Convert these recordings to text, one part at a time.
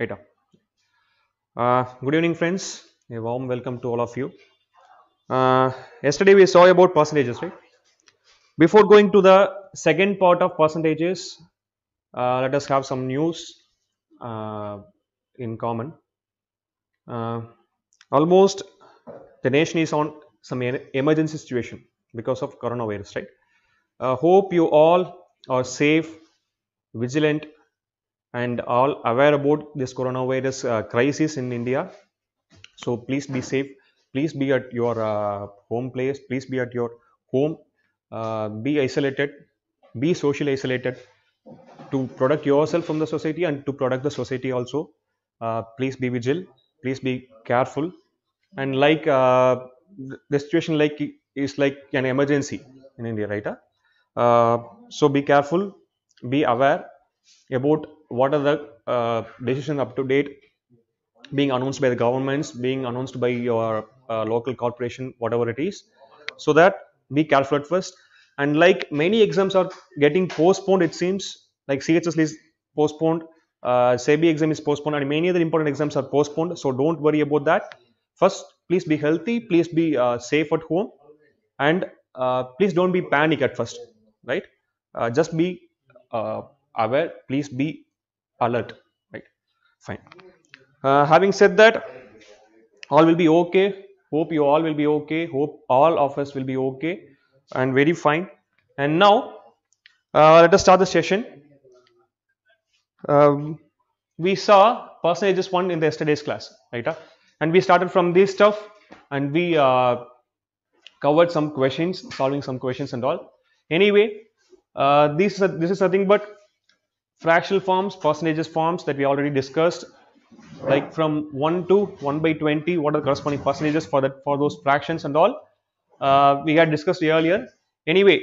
Uh, good evening, friends. A warm welcome to all of you. Uh, yesterday we saw about percentages, right? Before going to the second part of percentages, uh, let us have some news in common. Almost the nation is on some emergency situation because of coronavirus, right? Uh, hope you all are safe, vigilant, and all aware about this coronavirus uh, crisis in India. So please be safe. Please be at your uh, home place. Please be at your home. Uh, be isolated. Be socially isolated to protect yourself from the society and to protect the society also. Uh, please be vigilant. Please be careful. And like uh, the situation like is like an emergency in India, right? Uh, so be careful. Be aware about what are the uh, decisions up to date being announced by the governments, being announced by your uh, local corporation, whatever it is, so that be careful at first. And like many exams are getting postponed, it seems like CHSL is postponed, uh, SEBI exam is postponed, and many other important exams are postponed. So don't worry about that. First, please be healthy, please be uh, safe at home, and uh, please don't be panic at first, right? Uh, just be uh, aware, please be alert, right? Fine. Uh, having said that, all will be okay. Hope you all will be okay. Hope all of us will be okay and very fine. And now, uh, let us start the session. Um, we saw percentages one in the yesterday's class, right? huh? And we started from this stuff and we uh, covered some questions, solving some questions and all. Anyway, uh, this, is- this is nothing but fractional forms, percentages forms that we already discussed like from 1 to 1 by 20 what are the corresponding percentages for that for those fractions and all? Uh, we had discussed earlier. Anyway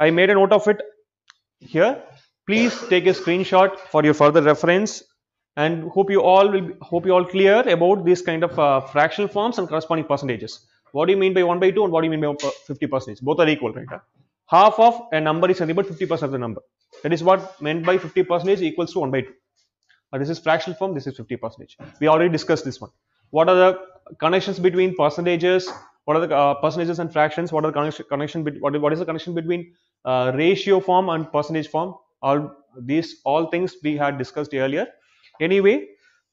i made a note of it here. Please take a screenshot for your further reference and hope you all will be, hope you all clear about this kind of uh, fractional forms and corresponding percentages. What do you mean by 1 by 2 and what do you mean by 50 percentage both are equal right? Half of a number is nothing but 50 percent of the number. That is what meant by 50 percentage equals to 1 by 2 uh, this is fractional form this is 50 percentage we already discussed this one. What are the connections between percentages? What are the uh, percentages and fractions? What are the connection, connection bet- what, is- what is the connection between uh, ratio form and percentage form? All these all things we had discussed earlier. Anyway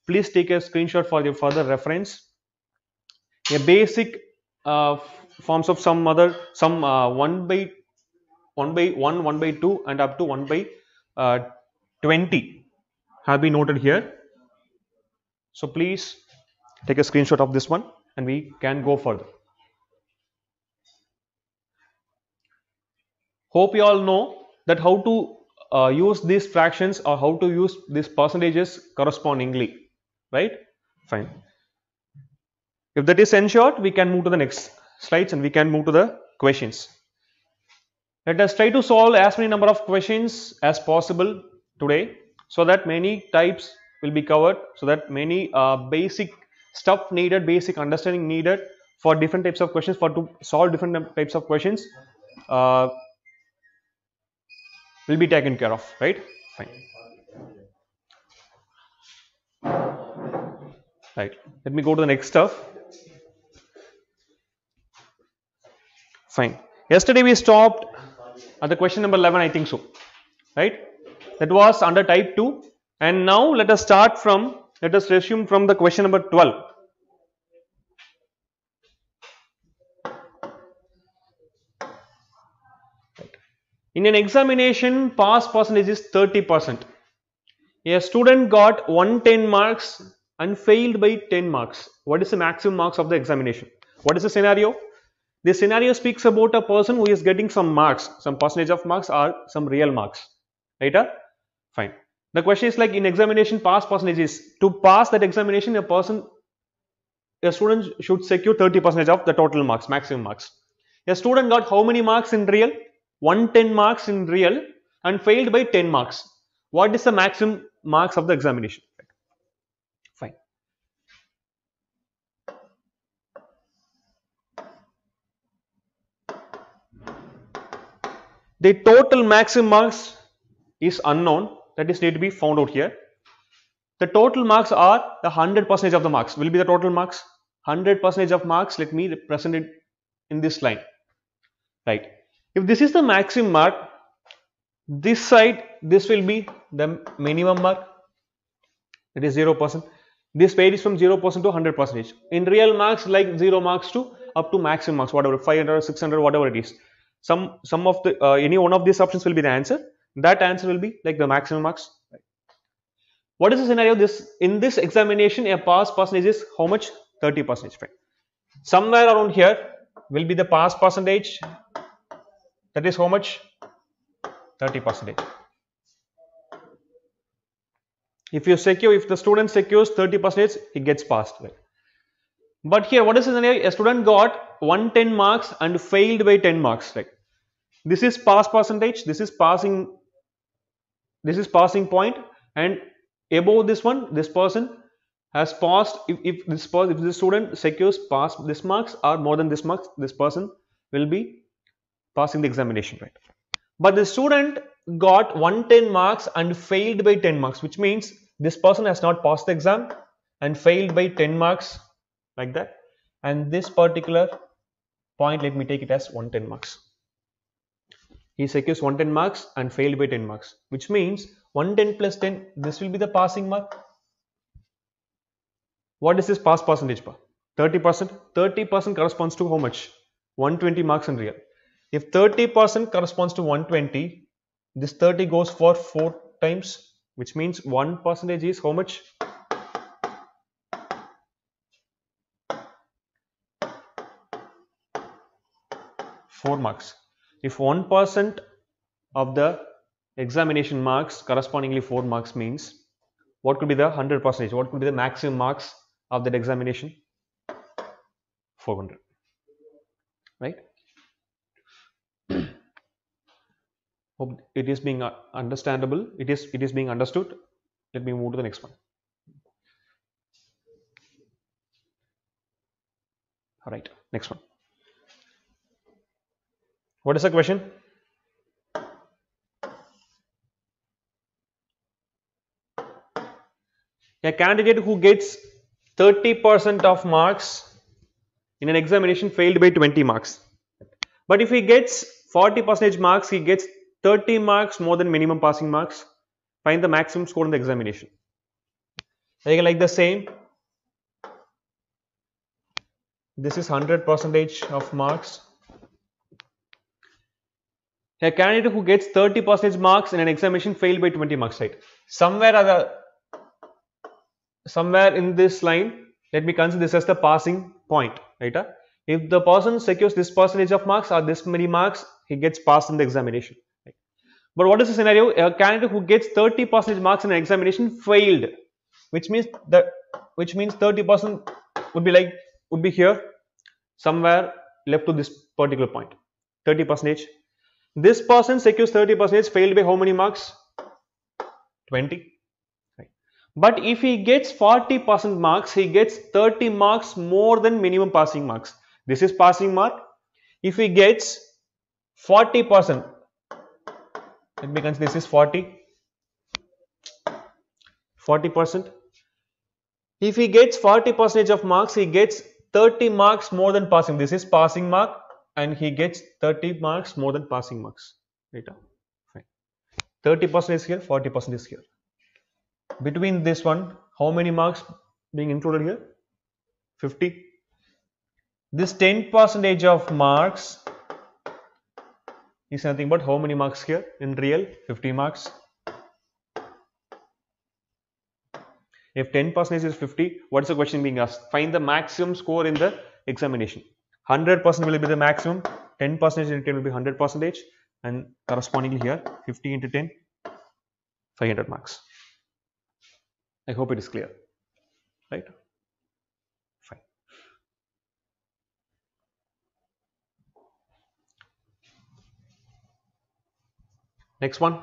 please take a screenshot for your further reference. A basic uh, forms of some other some uh, 1 by 1 by 1 1 by 2 and up to 1 by uh, 20 have been noted here. So please take a screenshot of this one and we can go further. Hope you all know that how to uh, use these fractions or how to use these percentages correspondingly, right? Fine. If that is ensured, we can move to the next slides and we can move to the questions. Let us try to solve as many number of questions as possible today so that many types will be covered so that many uh, basic stuff needed basic understanding needed for different types of questions for to solve different types of questions uh, will be taken care of right? Fine. Right. Let me go to the next stuff. Fine. Yesterday we stopped at the question number 11 i think so. Right? That was under type 2 and now let us start from let us resume from the question number 12 in an examination pass percentage is 30 percent. A student got 110 marks and failed by 10 marks. What is the maximum marks of the examination? What is the scenario this scenario speaks about a person who is getting some marks some percentage of marks or some real marks right? Huh? fine. The question is like in examination pass percentages. To pass that examination a person a student should secure 30 percentage of the total marks maximum marks. A student got how many marks in real? 110 marks in real and failed by 10 marks. What is the maximum marks of the examination fine the total maximum marks is unknown. That is need to be found out here. The total marks are the 100 percentage of the marks. Will be the total marks. 100 percentage of marks let me represent it in this line. Right. If this is the maximum mark this side this will be the minimum mark. It is 0 percent. This varies from 0 percent to 100 percentage. In real marks like 0 marks to up to maximum marks whatever 500 600 whatever it is some some of the uh, any one of these options will be the answer. That answer will be like the maximum marks. What is the scenario? This in this examination a pass percentage is how much? 30 percentage right? Somewhere around here will be the pass percentage. That is how much? 30 percentage. If you secure if the student secures 30 percentage he gets passed right but here what is the scenario? A student got 110 marks and failed by 10 marks right? This is pass percentage this is passing this is passing point and above this one this person has passed if, if this if the student secures pass this marks or more than this marks this person will be passing the examination right? But the student got 110 marks and failed by 10 marks which means this person has not passed the exam and failed by 10 marks like that. And this particular point let me take it as 110 marks. He secures 110 marks and failed by 10 marks which means 110 plus 10 this will be the passing mark. What is this pass percentage per? 30 percent. 30 percent corresponds to how much? 120 marks in real. If 30 percent corresponds to 120 this 30 goes for 4 times which means 1 percentage is how much Four marks. If one percent of the examination marks correspondingly 4 marks means what could be the 100 percentage? What could be the maximum marks of that examination? 400 right? Hope it is being uh, understandable. It is it is being understood. Let me move to the next one. All right next one what is the question a candidate who gets 30% of marks in an examination failed by 20 marks. But if he gets 40 percentage marks, he gets 30 marks more than minimum passing marks. Find the maximum score in the examination. Again, like the same. This is 100 percentage of marks. A candidate who gets 30 percentage marks in an examination failed by 20 marks, right? Somewhere other somewhere in this line let me consider this as the passing point right ah, if the person secures this percentage of marks or this many marks he gets passed in the examination right? but what is the scenario a candidate who gets 30 percentage marks in an examination failed which means that which means 30 percent would be like would be here somewhere left to this particular point 30 percentage this person secures 30 percentage failed by how many marks 20 but if he gets 40% marks, he gets 30 marks more than minimum passing marks. This is passing mark. If he gets 40%, let me consider this is 40, 40%. If he gets 40 percentage of marks, he gets 30 marks more than passing. This is passing mark and he gets 30 marks more than passing marks. Right? Fine. 30 percent is here, 40 percent is here. Between this one how many marks being included here? 50 this 10 percentage of marks is nothing but how many marks here? In real 50 marks. If 10 percentage is 50 what is the question being asked? Find the maximum score in the examination 100 percent will be the maximum 10 percentage in 10 will be 100 percentage and correspondingly here 50 into 10 500 marks I hope it is clear, right? Fine. Next one.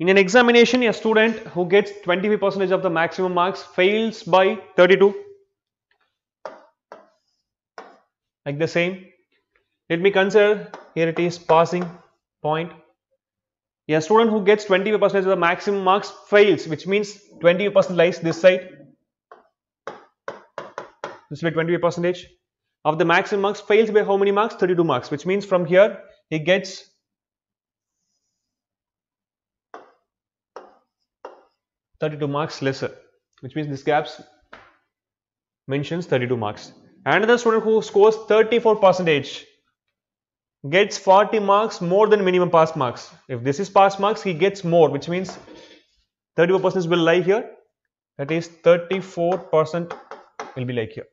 In an examination, a student who gets 25 percent of the maximum marks fails by 32. Like the same. Let me consider here it is passing point A student who gets 25 percent of the maximum marks fails, which means 20 percent lies this side. This will be 25 percentage of the maximum marks fails by how many marks? 32 marks, which means from here he gets 32 marks lesser, which means this gaps mentions 32 marks. Another student who scores 34 percentage gets 40 marks more than minimum pass marks. If this is pass marks, he gets more, which means 34 percent will lie here. That is 34 percent will be like here.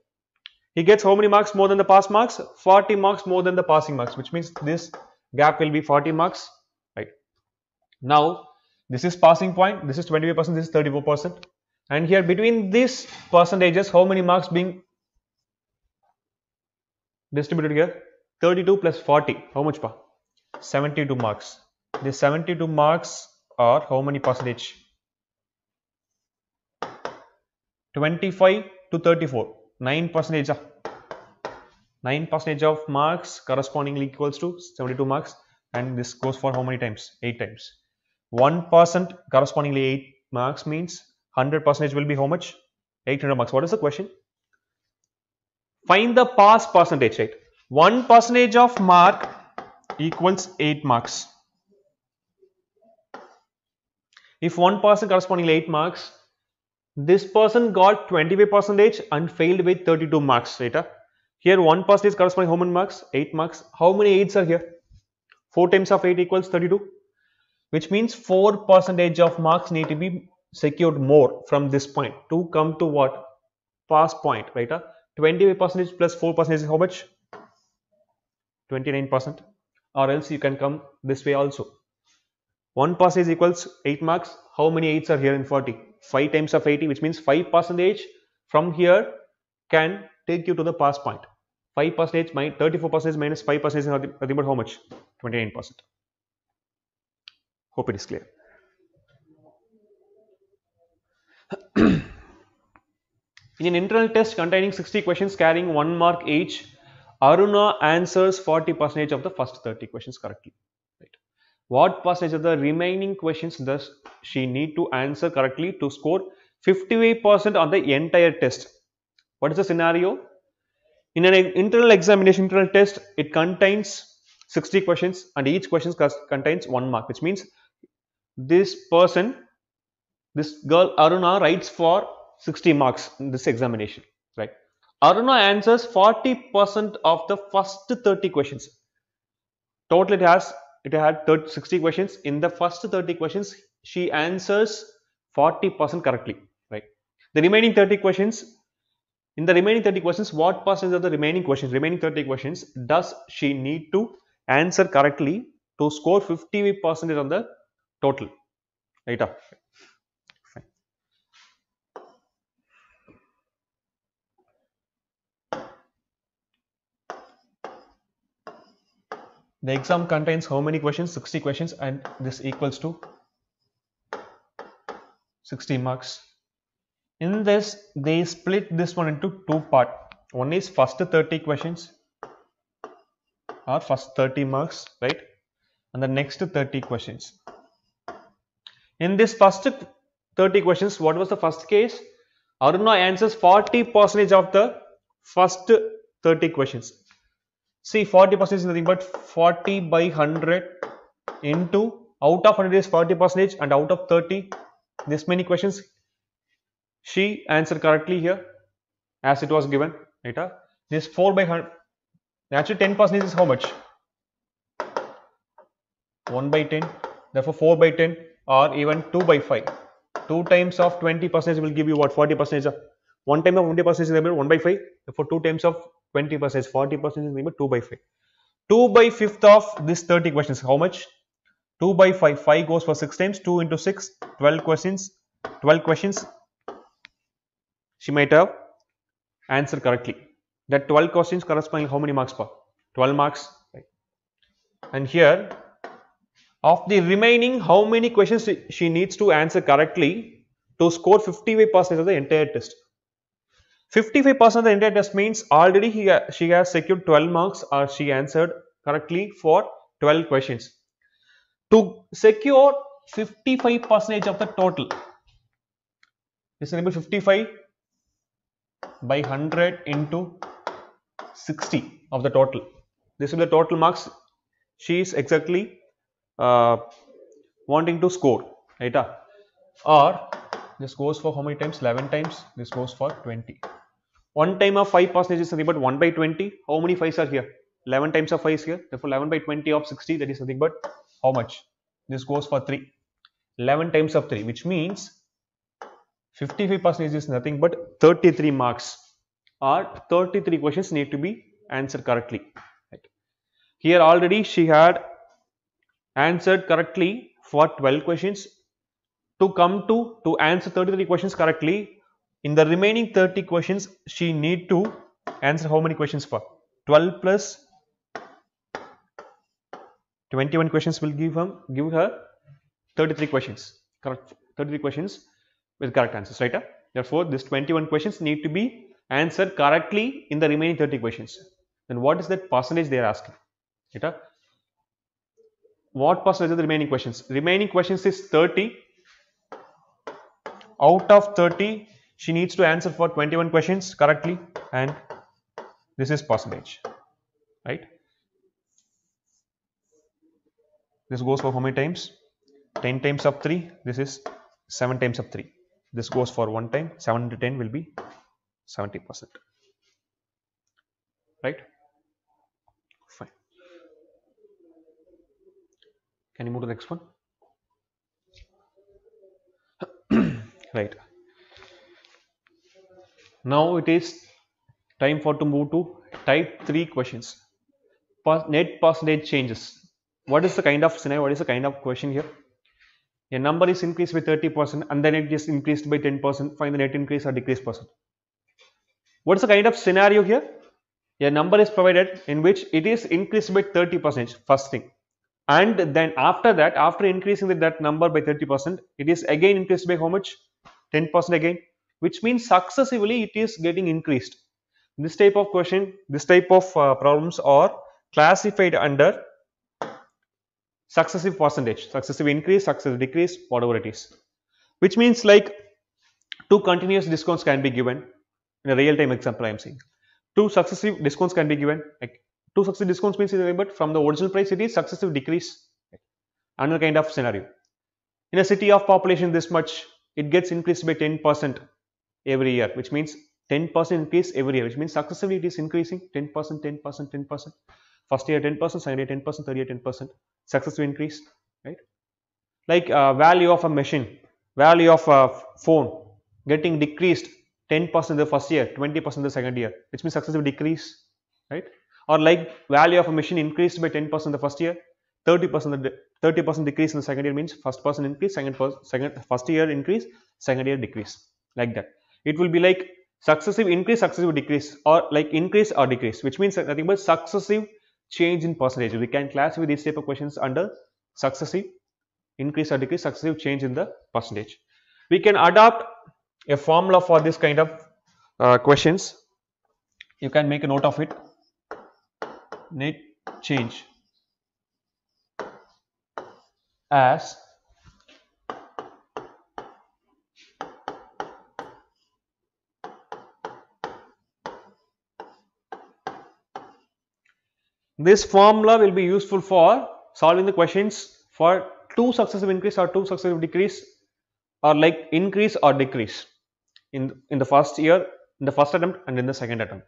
He gets how many marks more than the pass marks? 40 marks more than the passing marks, which means this gap will be 40 marks, right? Now, this is passing point, this is 25 percent, this is 34 percent. And here between these percentages, how many marks being distributed here? 32 plus 40, how much pa? 72 marks. The 72 marks are how many percentage? 25 to 34, 9 percentage. Ah. 9 percentage of marks correspondingly equals to 72 marks and this goes for how many times? 8 times. 1 percent correspondingly 8 marks means 100 percentage will be how much? 800 marks. What is the question? Find the pass percentage, right? 1 percentage of mark equals 8 marks. If 1 person corresponding 8 marks, this person got 25 percentage and failed with 32 marks data. Here 1 percentage corresponding how many marks? 8 marks. How many 8s are here? 4 times of 8 equals 32 which means 4 percentage of marks need to be secured more from this point. To come to what? Pass point, right? Uh, 25 percentage plus 4 percentage is how much? 29 percent. Or else you can come this way also. 1 percentage equals 8 marks. How many 8s are here in 40 5 times of 80 which means 5 percentage from here can take you to the pass point. 5 percentage 34 percentage minus 5 percentage is nothing but how much? 29 percent hope it is clear in an internal test containing 60 questions carrying 1 mark each Aruna answers 40% of the first 30 questions correctly. Right. What percentage of the remaining questions does she need to answer correctly to score 58% on the entire test? What is the scenario? In an internal examination, internal test, it contains 60 questions and each question contains one mark, which means this person, this girl Aruna writes for 60 marks in this examination, right? Aruna answers 40% of the first 30 questions. Total it has it had 30, 60 questions. In the first 30 questions, she answers 40% correctly. Right. The remaining 30 questions, in the remaining 30 questions, what percentage of the remaining questions, remaining 30 questions, does she need to answer correctly to score 50% on the total? Right. up The exam contains how many questions? 60 questions and this equals to 60 marks. In this, they split this one into two part. One is first 30 questions or first 30 marks, right? And the next 30 questions. In this first 30 questions, what was the first case? Aruna answers 40 percentage of the first 30 questions. See 40 percent is nothing but 40 by 100 into out of 100 is 40 percentage and out of 30 this many questions. She answered correctly here as it was given right? This 4 by 100 actually 10 percent is how much? 1 by 10 therefore 4 by 10 or even 2 by 5 2 times of 20 percent will give you what 40 percent 1 time of 20 percent is 1 by 5 therefore 2 times of 20 percent 40 percent is nothing but 2 by 5 2 by 5th of this 30 questions how much? 2 by 5 5 goes for 6 times 2 into 6 12 questions 12 questions. She might have answered correctly. That 12 questions corresponding how many marks per? 12 marks right. and here of the remaining how many questions she needs to answer correctly to score 55 percent of the entire test? 55% of the entire test means already he, she has secured 12 marks or she answered correctly for 12 questions. to secure 55 percentage of the total this is 55 by 100 into 60 of the total? This will be the total marks. She is exactly uh, wanting to score right? Or this goes for how many times? 11 times. This goes for 20 one time of 5 percentage is nothing but 1 by 20 how many 5s are here? 11 times of 5 is here. Therefore 11 by 20 of 60 that is nothing but how much? This goes for 3 11 times of 3 which means 55 percentage is nothing but 33 marks. Or 33 questions need to be answered correctly. Right. here already she had answered correctly for 12 questions. To come to to answer 33 questions correctly in the remaining 30 questions she need to answer how many questions for? 12 plus 21 questions will give her give her 33 questions. Correct 33 questions with correct answers right? Therefore this 21 questions need to be answered correctly in the remaining 30 questions. Then what is that percentage they are asking right what percentage of the remaining questions? Remaining questions is 30 out of 30 she needs to answer for 21 questions correctly and this is percentage right? This goes for how many times? 10 times of 3 this is 7 times of 3 this goes for one time 7 to 10 will be 70 percent right can you move to the next one? Right. Now it is time for to move to type 3 questions. Net percentage changes. What is the kind of scenario what is the kind of question here? A number is increased by 30 percent and then it is increased by 10 percent. Find the net increase or decrease percent. What is the kind of scenario here? A number is provided in which it is increased by 30 percent first thing and then after that after increasing that number by 30 percent it is again increased by how much 10 percent again which means successively it is getting increased this type of question this type of uh, problems are classified under successive percentage, successive increase, successive decrease, whatever it is. Which means like two continuous discounts can be given in a real time example I am saying. Two successive discounts can be given like two successive discounts means but from the original price it is successive decrease. Another kind of scenario. In a city of population this much it gets increased by 10 percent every year which means 10 percent increase every year which means successively it is increasing 10 percent 10 percent 10 percent. First year 10 percent second year 10 percent third year 10 percent. Successive increase right? Like uh, value of a machine value of a phone getting decreased 10 percent the first year 20 percent the second year which means successive decrease right or like value of a machine increased by 10 percent the first year 30 percent 30 percent decrease in the second year means first person increase second person second first year increase second year decrease like that it will be like successive increase successive decrease or like increase or decrease which means nothing but successive change in percentage. We can classify these type of questions under successive increase or decrease, successive change in the percentage. We can adopt a formula for this kind of uh, questions. You can make a note of it. Net change as This formula will be useful for solving the questions for two successive increase or two successive decrease or like increase or decrease in, in the first year, in the first attempt and in the second attempt.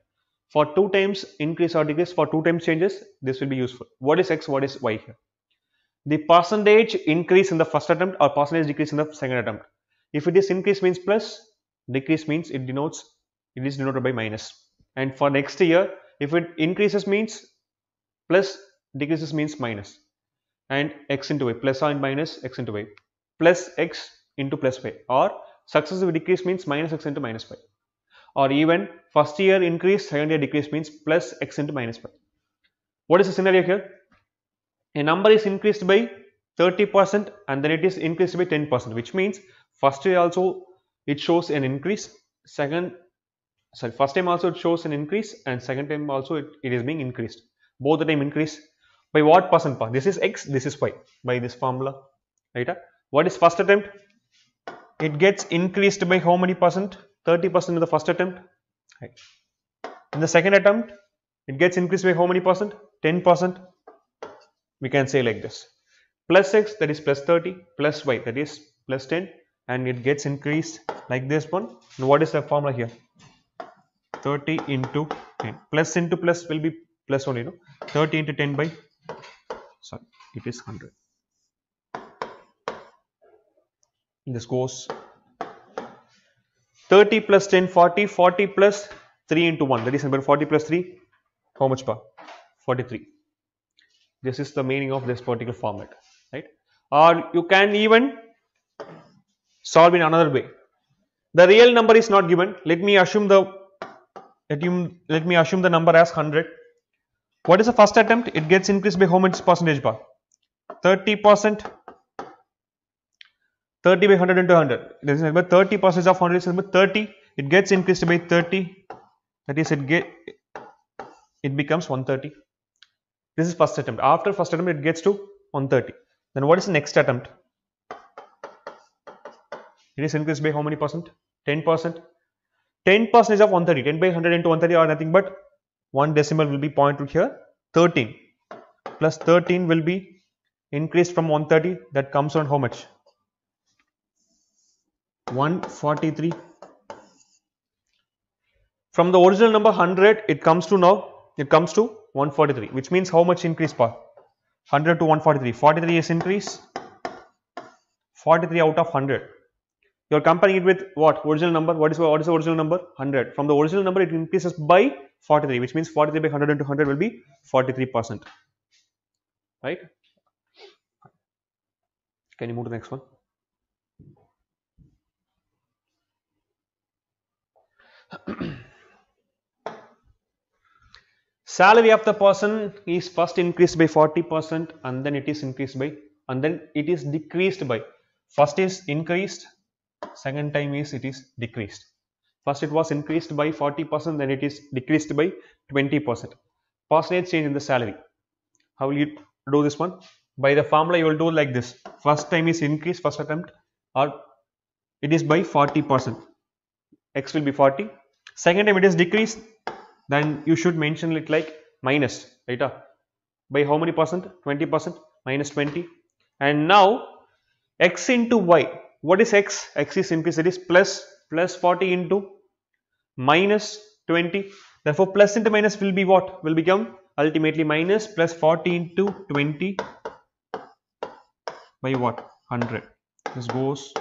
For two times increase or decrease, for two times changes, this will be useful. What is x, what is y here? The percentage increase in the first attempt or percentage decrease in the second attempt. If it is increase means plus, decrease means it denotes, it is denoted by minus. And for next year, if it increases means plus decreases means minus and x into y plus or minus x into y plus x into plus y or successive decrease means minus x into minus y or even first year increase second year decrease means plus x into minus y. What is the scenario here? A number is increased by 30 percent and then it is increased by 10 percent which means first year also it shows an increase second sorry first time also it shows an increase and second time also it, it is being increased both the time increase by what percent? This is x, this is y by this formula. Right? What is first attempt? It gets increased by how many percent? 30% in the first attempt. Right. In the second attempt, it gets increased by how many percent? 10%. We can say like this. Plus x that is plus 30 plus y that is plus 10 and it gets increased like this one. And what is the formula here? 30 into 10 plus into plus will be plus only no 30 into 10 by sorry it is 100 this goes 30 plus 10 40 40 plus 3 into 1 that is number 40 plus 3 how much power 43 this is the meaning of this particular format right? Or you can even solve in another way. The real number is not given. Let me assume the let you let me assume the number as 100 what is the first attempt? It gets increased by how much percentage bar 30 percent 30 by 100 into 100 this is number 30 percent of 100 is number 30 it gets increased by 30 that is it get it becomes 130 this is first attempt. After first attempt it gets to 130 then what is the next attempt? It is increased by how many percent? 10 percent. 10 percentage of 130 10 by 100 into 130 are nothing but one decimal will be pointed here. 13 plus 13 will be increased from 130 that comes on how much 143 from the original number 100 it comes to now it comes to 143 which means how much increase per 100 to 143 43 is increase. 43 out of 100 you're comparing it with what? Original number? What is what is the original number? 100 from the original number it increases by 43 which means 43 by 100 into 100 will be 43 percent. Right? Can you move to the next one salary of the person is first increased by 40 percent and then it is increased by and then it is decreased by. First is increased second time is it is decreased. First it was increased by 40 percent then it is decreased by 20 percent. Percentage change in the salary. How will you do this one? By the formula you will do like this. First time is increased first attempt or it is by 40 percent x will be 40 second time it is decreased then you should mention it like minus right? Uh, by how many percent? 20 percent minus 20 and now x into y. What is x? X is it is plus plus 40 into minus 20 therefore plus into minus will be what? Will become ultimately minus plus 40 into 20 by what? 100 this goes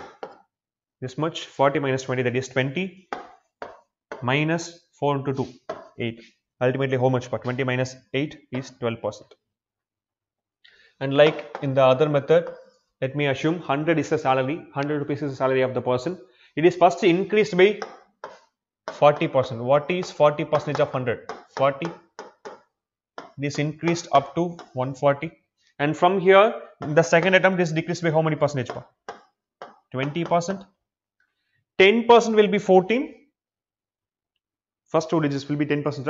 this much 40 minus 20 that is 20 minus 4 into 2 8 ultimately how much? For 20 minus 8 is 12 percent. And like in the other method let me assume 100 is the salary 100 rupees is the salary of the person. It is first increased by 40 percent. What is 40 percentage of 100 40 this increased up to 140 and from here the second attempt is decreased by how many percentage? 20 percent 10 percent will be 14 first two digits will be 10 percent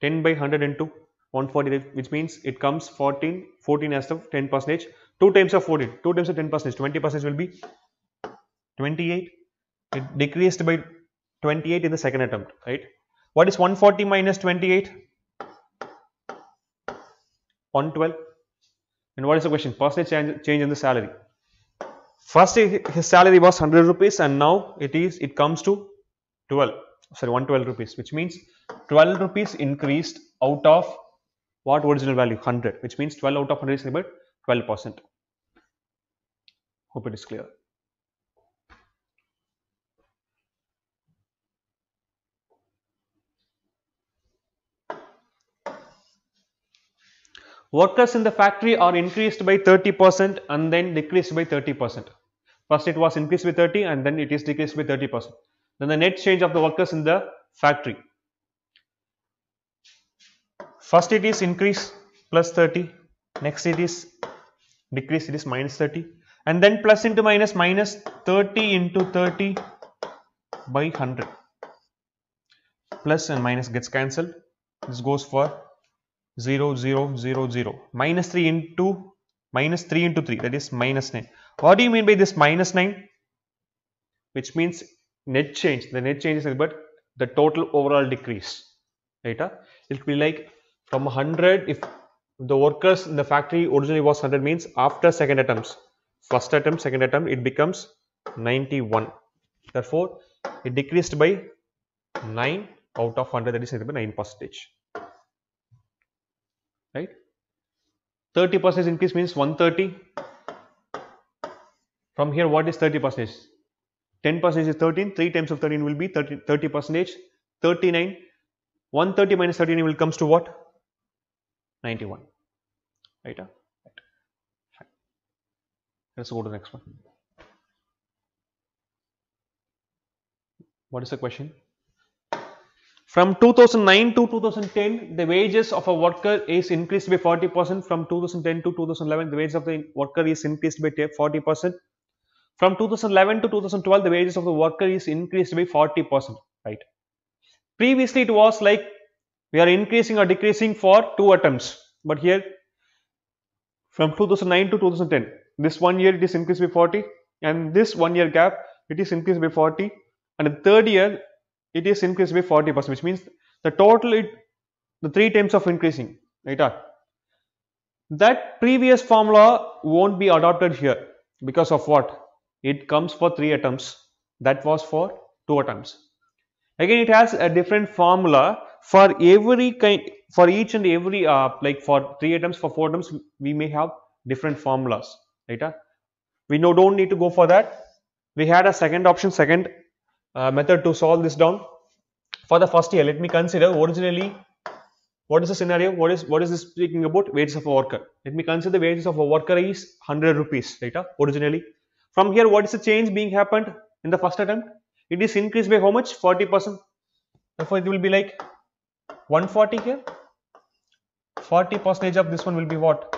10 by 100 into 140 which means it comes 14 14 as the 10 percentage. 2 times of 14 2 times of 10 percentage. 20 percentage will be 28 it decreased by 28 in the second attempt right? What is 140 minus 28 112 and what is the question? Percentage change in the salary first his salary was 100 rupees and now it is it comes to 12 sorry 112 rupees which means 12 rupees increased out of what original value? 100 which means 12 out of 100 is about 12 percent. Hope it is clear workers in the factory are increased by 30 percent and then decreased by 30 percent. First it was increased by 30 and then it is decreased by 30 percent. Then the net change of the workers in the factory. First it is increase plus 30 next it is decrease it is minus 30 and then plus into minus minus 30 into 30 by 100 plus and minus gets cancelled. This goes for 0 0 0 0 minus 3 into minus 3 into 3 that is minus 9 what do you mean by this minus 9 which means net change. The net change is but the total overall decrease. Right uh? it will be like from 100 if the workers in the factory originally was 100 means after second attempts first attempt second attempt it becomes 91 therefore it decreased by 9 out of 100 that is 9 percentage right? 30 percent increase means 130 from here what is 30 percentage? 10 percent is 13 3 times of 13 will be 30, 30 percentage 39 130 minus 39 will comes to what? 91 right, uh? right. let's go to the next one. What is the question from 2009 to 2010, the wages of a worker is increased by 40 percent. From 2010 to 2011, the wages of the worker is increased by 40 percent. From 2011 to 2012, the wages of the worker is increased by 40 percent. Right. Previously, it was like we are increasing or decreasing for two attempts, but here from 2009 to 2010, this one year it is increased by 40, and this one year gap it is increased by 40, and the third year it is increased by 40 percent which means the total it the three times of increasing right? Ah. that previous formula won't be adopted here because of what? It comes for three atoms. That was for two atoms. Again it has a different formula for every kind for each and every uh, like for three atoms for four atoms we may have different formulas right? Ah. we no don't need to go for that. We had a second option second uh, method to solve this down. For the first year let me consider originally what is the scenario? What is what is this speaking about? Wages of a worker. Let me consider the wages of a worker is 100 rupees right? uh, originally. From here what is the change being happened in the first attempt? It is increased by how much? 40 percent. Therefore it will be like 140 here. 40 percentage of this one will be what?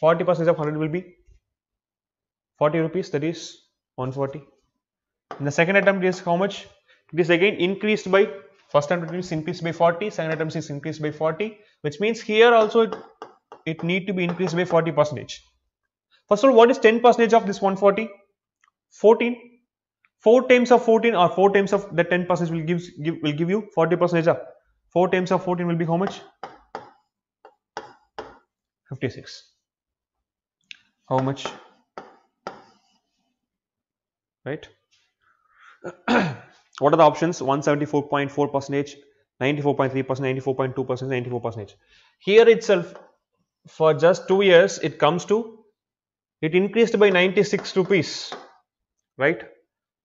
40 percentage of 100 will be 40 rupees that is 140 in the second attempt is how much? It is again increased by first attempt is increased by 40, second attempt is increased by 40, which means here also it, it need to be increased by 40 percentage. First of all, what is 10 percentage of this 140? 14. 4 times of 14 or 4 times of the 10 percentage will give, give will give you 40 percentage of 4 times of 14 will be how much? 56. How much? Right? What are the options? 174.4 percentage 94.3 percent 94.2 percent 94 percent here itself for just two years it comes to it increased by 96 rupees right?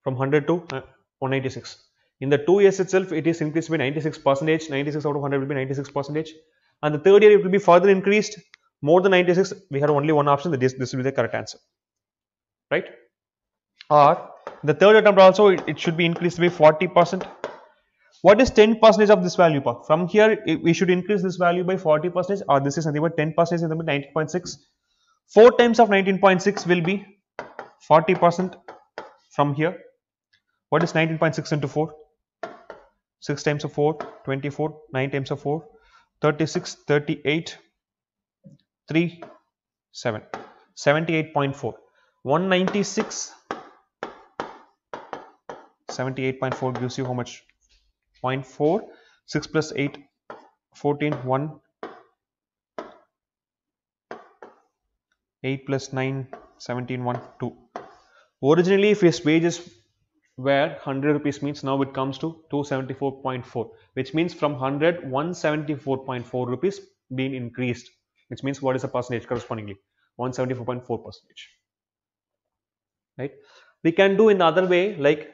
From 100 to uh, 196 in the two years itself it is increased by 96 percentage 96 out of 100 will be 96 percentage. And the third year it will be further increased. More than 96 we have only one option that is this will be the correct answer. Right? Or the third attempt also it, should be increased by 40 percent. What is 10 percentage of this value from here we should increase this value by 40 percent or this is nothing but 10 percent is 19.6 4 times of 19.6 will be 40 percent from here. What is 19.6 into 4 6 times of 4 24 9 times of 4 36 38 3 7 78.4 196 78.4 gives you how much? 0.4 6 plus 8 14 1 8 plus 9 17 1 2 originally if his wages were 100 rupees means now it comes to 274.4 which means from 100 174.4 rupees being increased which means what is the percentage correspondingly? 174.4 percentage. Right? We can do in the other way like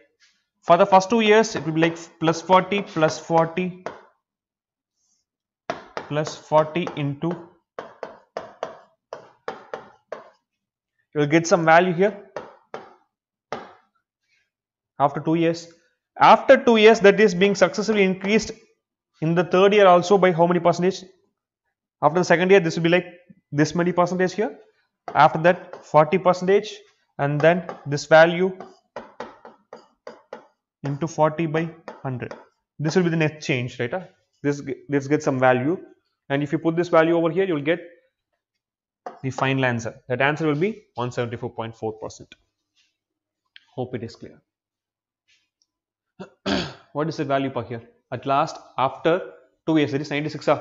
for the first two years it will be like plus 40 plus 40 plus 40 into you will get some value here. After two years. After two years that is being successfully increased in the third year also by how many percentage? After the second year this will be like this many percentage here. After that 40 percentage and then this value into 40 by 100 this will be the net change right this this gets some value. And if you put this value over here you will get the final answer. That answer will be 174.4 percent. Hope it is clear. What is the value per here at last after two years it is 96 ah.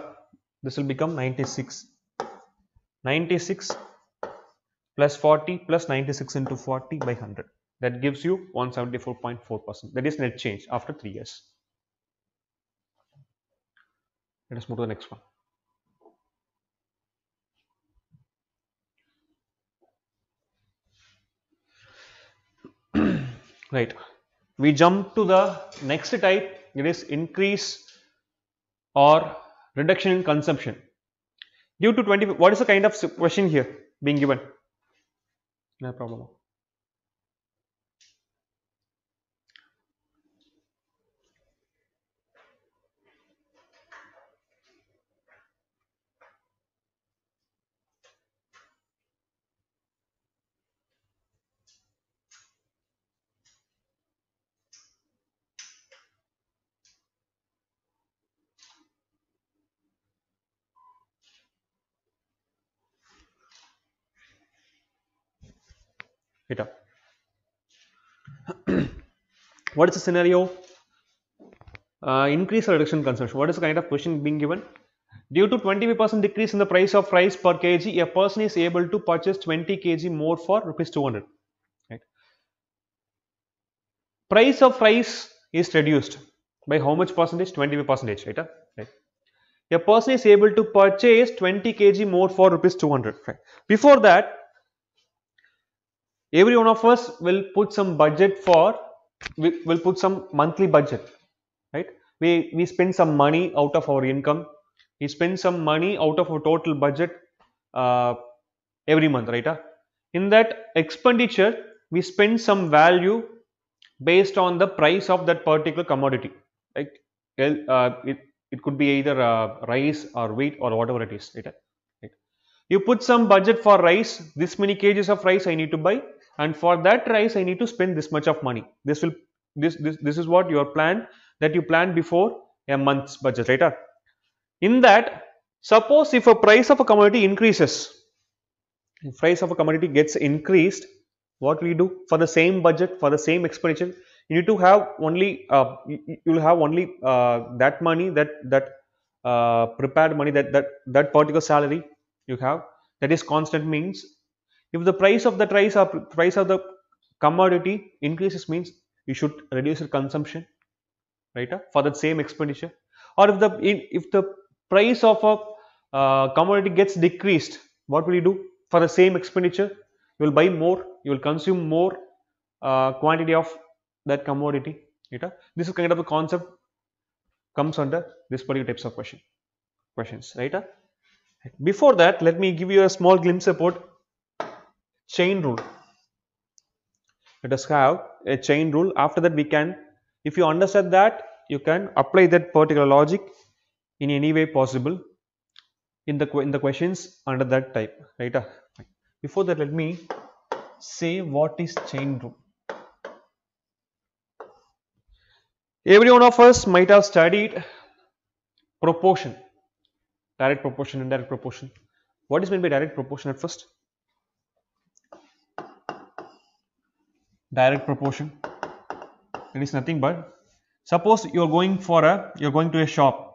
this will become 96 96 plus 40 plus 96 into 40 by 100 that gives you 174.4 percent. That is net change after three years. Let us move to the next one. Right. We jump to the next type. It is increase or reduction in consumption. Due to 20 what is the kind of question here being given? No problem hit up. What is the scenario? Uh, increase or reduction consumption. What is the kind of question being given? Due to 25% decrease in the price of rice per kg, a person is able to purchase 20 kg more for rupees 200. Right. Price of rice is reduced by how much percentage? 25 percentage. Right? right. A person is able to purchase 20 kg more for rupees 200. Right. Before that, every one of us will put some budget for we will put some monthly budget right? We we spend some money out of our income. We spend some money out of our total budget uh, every month right uh? in that expenditure we spend some value based on the price of that particular commodity right? Uh, it, it could be either uh, rice or wheat or whatever it is right? You put some budget for rice this many kgs of rice i need to buy and for that rice I need to spend this much of money. This will this this this is what your plan that you plan before a month's budget, right? In that, suppose if a price of a commodity increases, if price of a commodity gets increased, what we do for the same budget for the same expenditure? You need to have only uh, you will have only uh, that money that that uh, prepared money that that that particular salary you have that is constant means if the price of the rice or price of the commodity increases means you should reduce your consumption right uh, for that same expenditure or if the if the price of a uh, commodity gets decreased what will you do for the same expenditure you will buy more you will consume more uh, quantity of that commodity right? Uh. this is kind of a concept comes under this particular types of question questions right uh. before that let me give you a small glimpse about chain rule. Let us have a chain rule. After that, we can, if you understand that, you can apply that particular logic in any way possible in the in the questions under that type. Right? Before that, let me say what is chain rule. Every one of us might have studied proportion, direct proportion, indirect proportion. What is meant by direct proportion at first? Direct proportion. It is nothing but suppose you are going for a you are going to a shop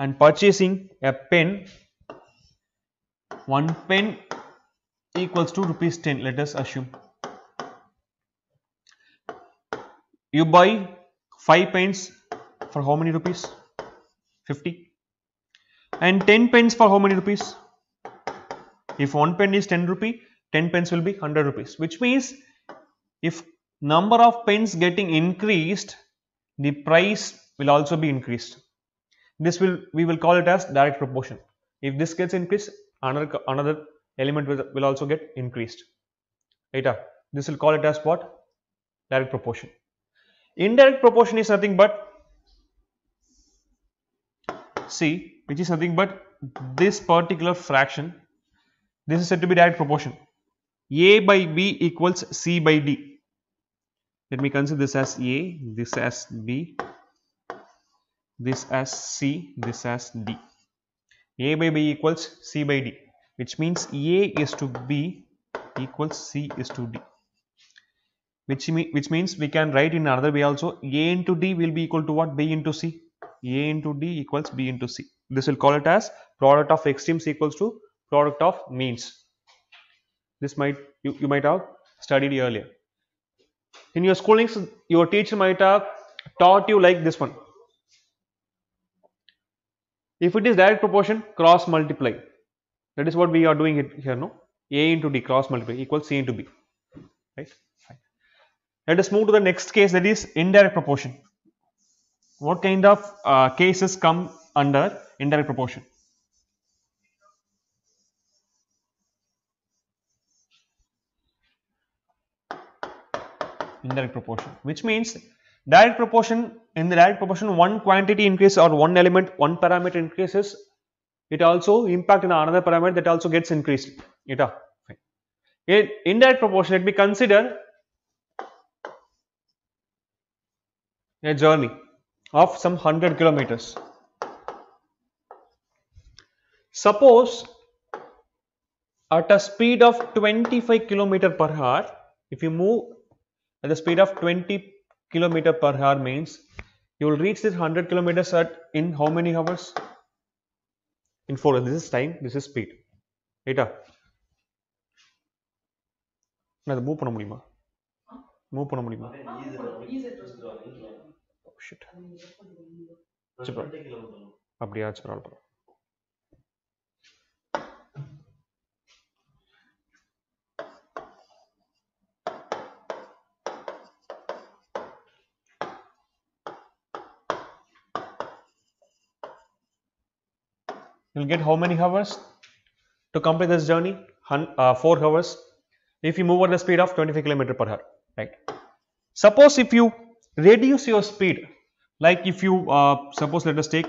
and purchasing a pen one pen equals to rupees 10 let us assume. You buy 5 pens for how many rupees? 50 and 10 pens for how many rupees if one pen is 10 rupee, 10 pens will be 100 rupees, which means if number of pens getting increased, the price will also be increased. This will we will call it as direct proportion. If this gets increased, another another element will, will also get increased. Right? This will call it as what? Direct proportion. Indirect proportion is nothing but see, which is nothing but this particular fraction this is said to be direct proportion. A by B equals C by D. let me consider this as A, this as B, this as C, this as D. A by B equals C by D, which means A is to B equals C is to D. Which, me, which means we can write in another way also A into D will be equal to what? B into C. A into D equals B into C. This will call it as product of extremes equals to product of means. This might you, you might have studied earlier. In your schooling, your teacher might have taught you like this one. If it is direct proportion, cross multiply. That is what we are doing it here, no? A into D cross multiply equals C into B. Right? Let us move to the next case that is indirect proportion. What kind of uh, cases come under indirect proportion? Indirect proportion which means direct proportion in the direct proportion one quantity increase or one element one parameter increases it also impact in another parameter that also gets increased. Eta in indirect proportion let me consider a journey of some 100 kilometers. Suppose at a speed of 25 kilometer per hour if you move at the speed of 20 kilometer per hour means you will reach this 100 kilometers at in how many hours in 4 this is time this is speed ரைட்டா நான் அதை move பண்ண முடியுமா move பண்ண முடியுமா Shit. சரி, பரவாயில்ல. அப்படியா சரி, பரவாயில்ல you'll get how many hours to complete this journey? Uh, 4 hours if you move at the speed of 25 km per hour right? Suppose if you reduce your speed like if you uh, suppose let us take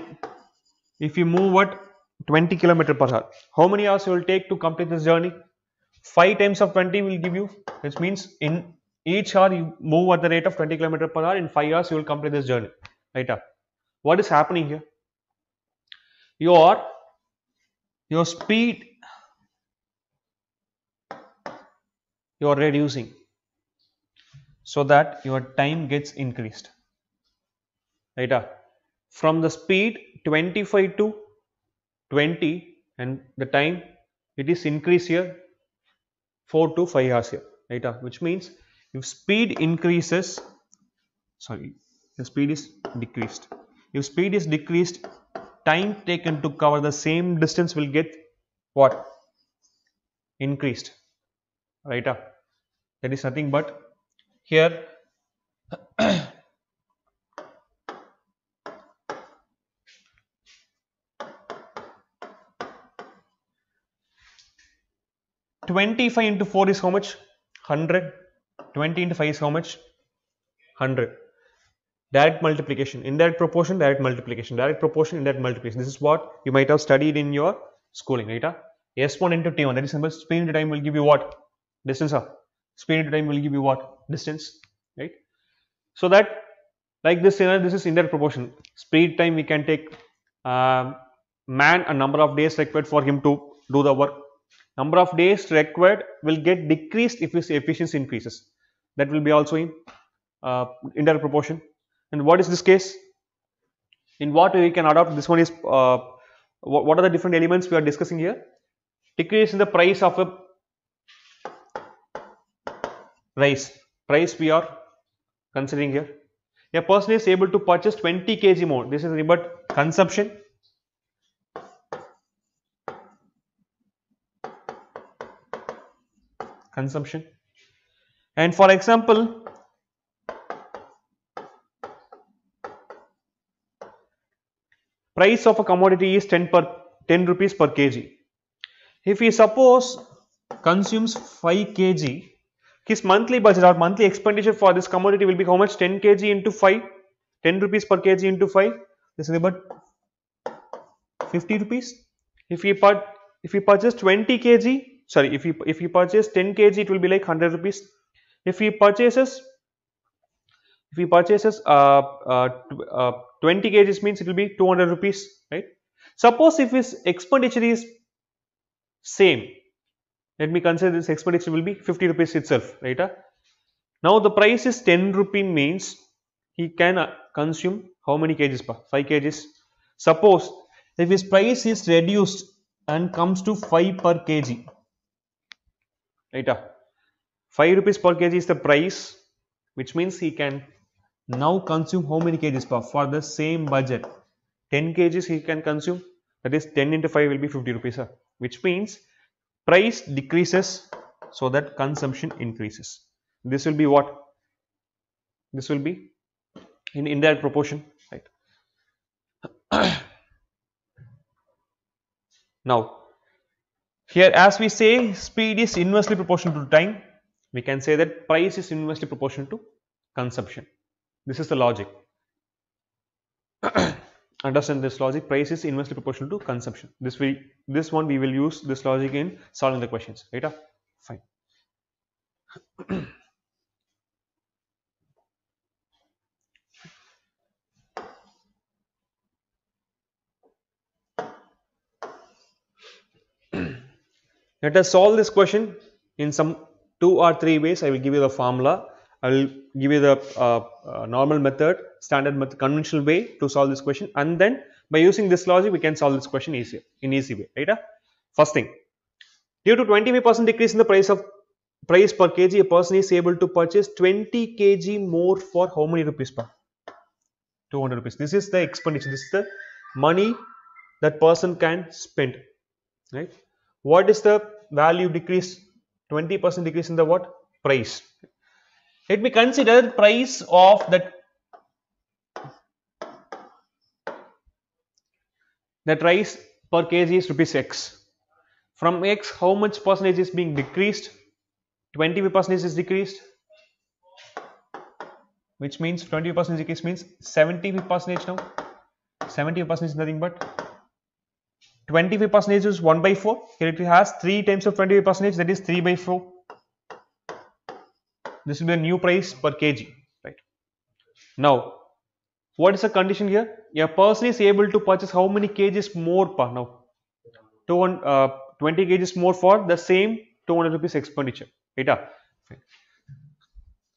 if you move at 20 km per hour how many hours you will take to complete this journey? 5 times of 20 will give you which means in each hour you move at the rate of 20 km per hour in 5 hours you will complete this journey right? What is happening here? Your your speed you are reducing so that your time gets increased right ah? from the speed 25 to 20 and the time it is increased here 4 to 5 hours here right ah? which means if speed increases sorry the speed is decreased if speed is decreased time taken to cover the same distance will get what increased right up that is nothing but here Twenty-five into four is how much? Hundred. Twenty into five is how much? Hundred direct multiplication. Indirect proportion direct multiplication. Direct proportion indirect multiplication. This is what you might have studied in your schooling right? Ah? s1 into t1 that is simple. Speed into time will give you what? Distance ah? speed into time will give you what? Distance right? So that like this you this is indirect proportion. Speed time we can take um, man a number of days required for him to do the work. Number of days required will get decreased if his efficiency increases. That will be also in uh, indirect proportion and what is this case? In what we can adopt this one is uh, what, are the different elements we are discussing here? Decrease in the price of a rice. Price we are considering here. A person is able to purchase 20 kg more. This is about consumption. Consumption. And for example, price of a commodity is 10 per 10 rupees per kg. If he suppose consumes 5 kg his monthly budget or monthly expenditure for this commodity will be how much? 10 kg into 5 10 rupees per kg into 5 this is about 50 rupees. If he put if he purchase 20 kg sorry if he if he purchase 10 kg it will be like 100 rupees. If he purchases if he purchases uh, uh, uh, 20 kgs means it will be 200 rupees right? Suppose if his expenditure is same let me consider this expenditure will be 50 rupees itself right? Now the price is 10 rupee means he can uh, consume how many kgs per 5 kgs suppose if his price is reduced and comes to 5 per kg right? 5 rupees per kg is the price which means he can now consume how many kgs per for the same budget. 10 kgs he can consume? That is 10 into 5 will be 50 rupees huh? which means price decreases so that consumption increases. This will be what? This will be in indirect proportion right? Now here as we say speed is inversely proportional to time. We can say that price is inversely proportional to consumption this is the logic. Understand this logic. Price is inversely proportional to consumption. This we this one we will use this logic in solving the questions. Right? Fine. Let us solve this question in some two or three ways. I will give you the formula i will give you the uh, uh, normal method standard method conventional way to solve this question. And then by using this logic we can solve this question easier in easy way right? Ah? first thing due to 25 percent decrease in the price of price per kg a person is able to purchase 20 kg more for how many rupees per? 200 rupees. This is the expenditure. This is the money that person can spend right? What is the value decrease? 20 percent decrease in the what? Price let me consider price of that that rice per kg is rupees x. From x how much percentage is being decreased? 20 percentage is decreased which means 20 percent decrease means 70 percentage now. 70 percent is nothing but 25 percentage is 1 by 4 here it has 3 times of 25 percentage that is 3 by 4 this will be a new price per kg right? Now what is the condition here? A person is able to purchase how many kgs more per now 200, uh, 20 kgs more for the same 200 rupees expenditure right? Ah?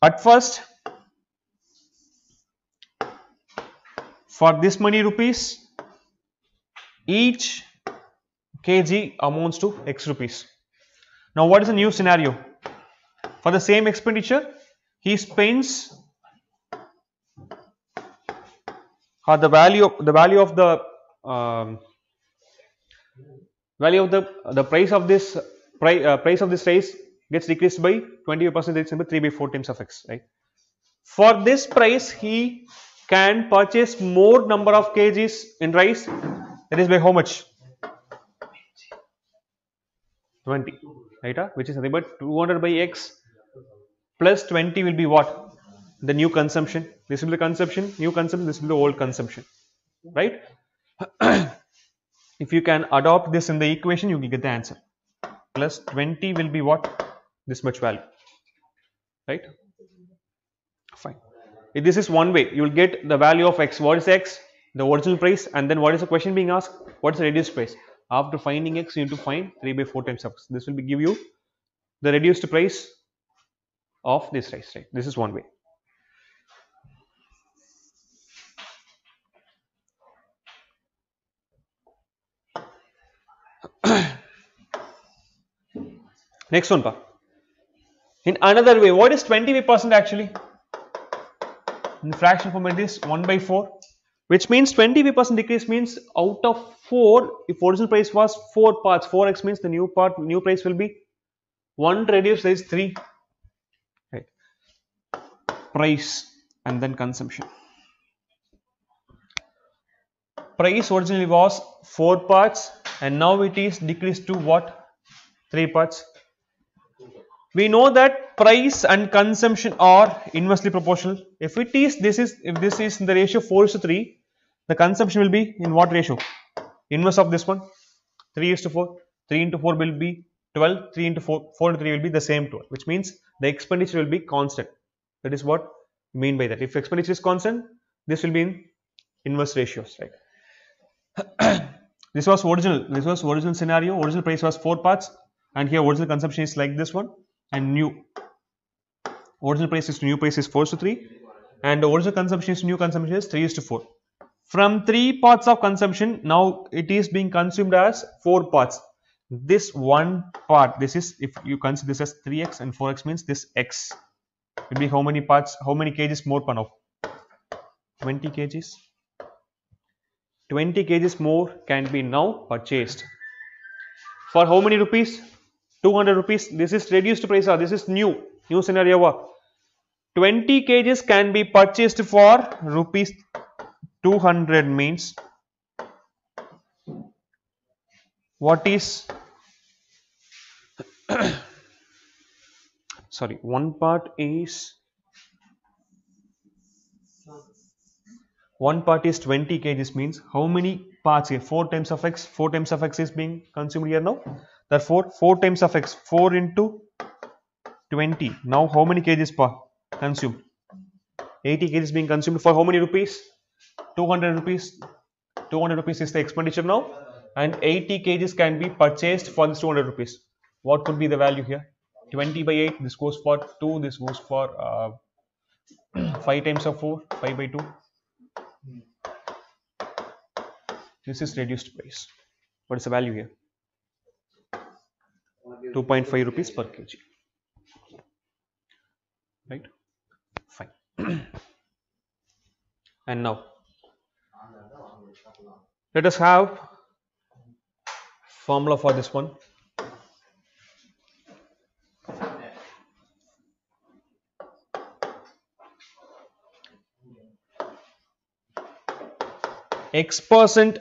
At first for this many rupees each kg amounts to x rupees. Now what is the new scenario for the same expenditure he spends uh, the value of the value of the um, value of the the price of this price uh, price of this rice gets decreased by 20 percent it's number 3 by 4 times of x right for this price he can purchase more number of kgs in rice that is by how much 20 right huh? which is nothing but 200 by x plus 20 will be what? The new consumption. This will be the consumption new consumption this will be the old consumption. Right? If you can adopt this in the equation you will get the answer. Plus 20 will be what? This much value. Right? Fine. If this is one way you will get the value of x. What is x? The original price. And then what is the question being asked? What is the reduced price? After finding x you need to find 3 by 4 times x. This will be give you the reduced price of this rice right? This is one way. Next one pa. In another way what is 25 percent actually? In fraction form it is 1 by 4 which means 25 percent decrease means out of 4 if original price was 4 parts 4x means the new part new price will be 1 reduced is 3 right price and then consumption. Price originally was 4 parts and now it is decreased to what? 3 parts. We know that price and consumption are inversely proportional. If it is this is if this is in the ratio 4 to 3 the consumption will be in what ratio? Inverse of this one. 3 is to 4 3 into 4 will be 12 3 into 4 4 into 3 will be the same 12 which means the expenditure will be constant that is what mean by that? If expenditure is constant, this will be in inverse ratios, right? this was original. This was original scenario. Original price was four parts, and here original consumption is like this one, and new original price is new price is four to three, and original consumption is new consumption is three is to four. From three parts of consumption, now it is being consumed as four parts. This one part, this is if you consider this as 3x and 4x means this x will be how many parts, how many kgs more per now? 20 kgs. 20 kgs more can be now purchased. For how many rupees? 200 rupees. This is reduced price. Or this is new. New scenario. 20 kgs can be purchased for rupees 200 means what is sorry one part is one part is 20 kgs means how many parts here? 4 times of x 4 times of x is being consumed here now. Therefore 4 times of x 4 into 20 now how many kgs per consumed? 80 kgs being consumed for how many rupees? 200 rupees. 200 rupees is the expenditure now. And 80 kgs can be purchased for this 200 rupees. What could be the value here 20 by 8 this goes for 2 this goes for uh, 5 times of 4 5 by 2 this is reduced price. What is the value here? 2.5 rupees per kg. Right? Fine. And now let us have formula for this one x percent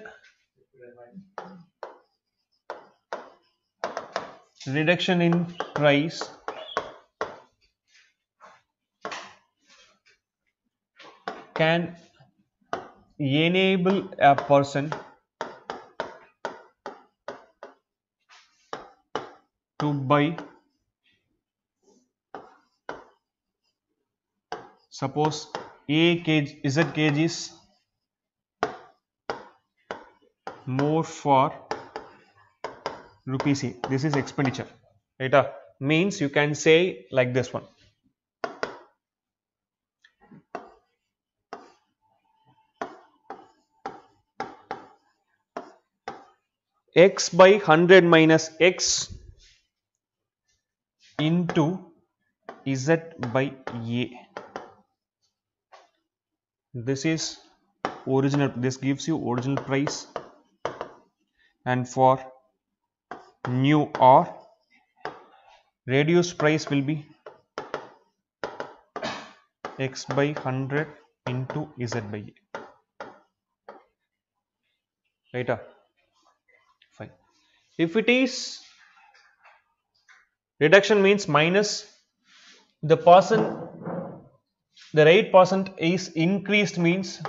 reduction in price. Can enable a person to buy suppose a kg z kgs more for rupees a this is expenditure right? Means you can say like this one. X by 100 minus x into z by a. This is original this gives you original price and for new or reduced price will be x by 100 into z by a right ah? fine if it is reduction means minus the percent the rate percent is increased means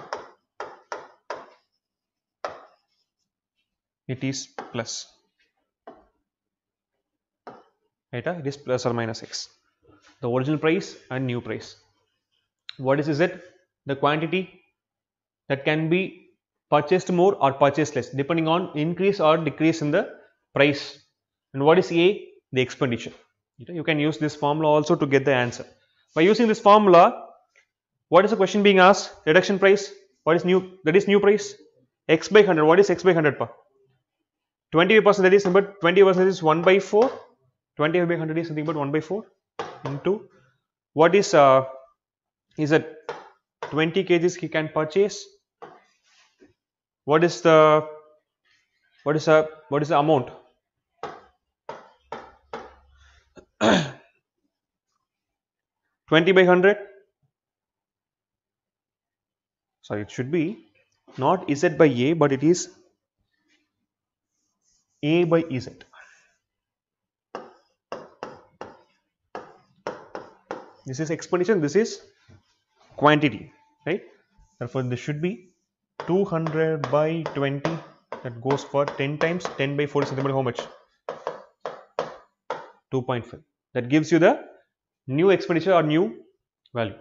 it is plus. Right it is plus or minus x. The original price and new price. What is, is it the quantity that can be purchased more or purchased less depending on increase or decrease in the price. And what is a? The expenditure. You can use this formula also to get the answer. By using this formula what is the question being asked? Reduction price? What is new that is new price? X by 100 what is x by 100 per 20 percent that is number 20 percent is 1 by 4 20 by 100 is something but 1 by 4 into what is uh, is it 20 kgs he can purchase? What is the what is the what is the amount? Twenty by hundred. Sorry, it should be not Z by A, but it is A by Z. This is expenditure. This is quantity, right? Therefore, this should be 200 by 20 that goes for 10 times 10 by 4 centimeter how much 2.5 that gives you the new expenditure or new value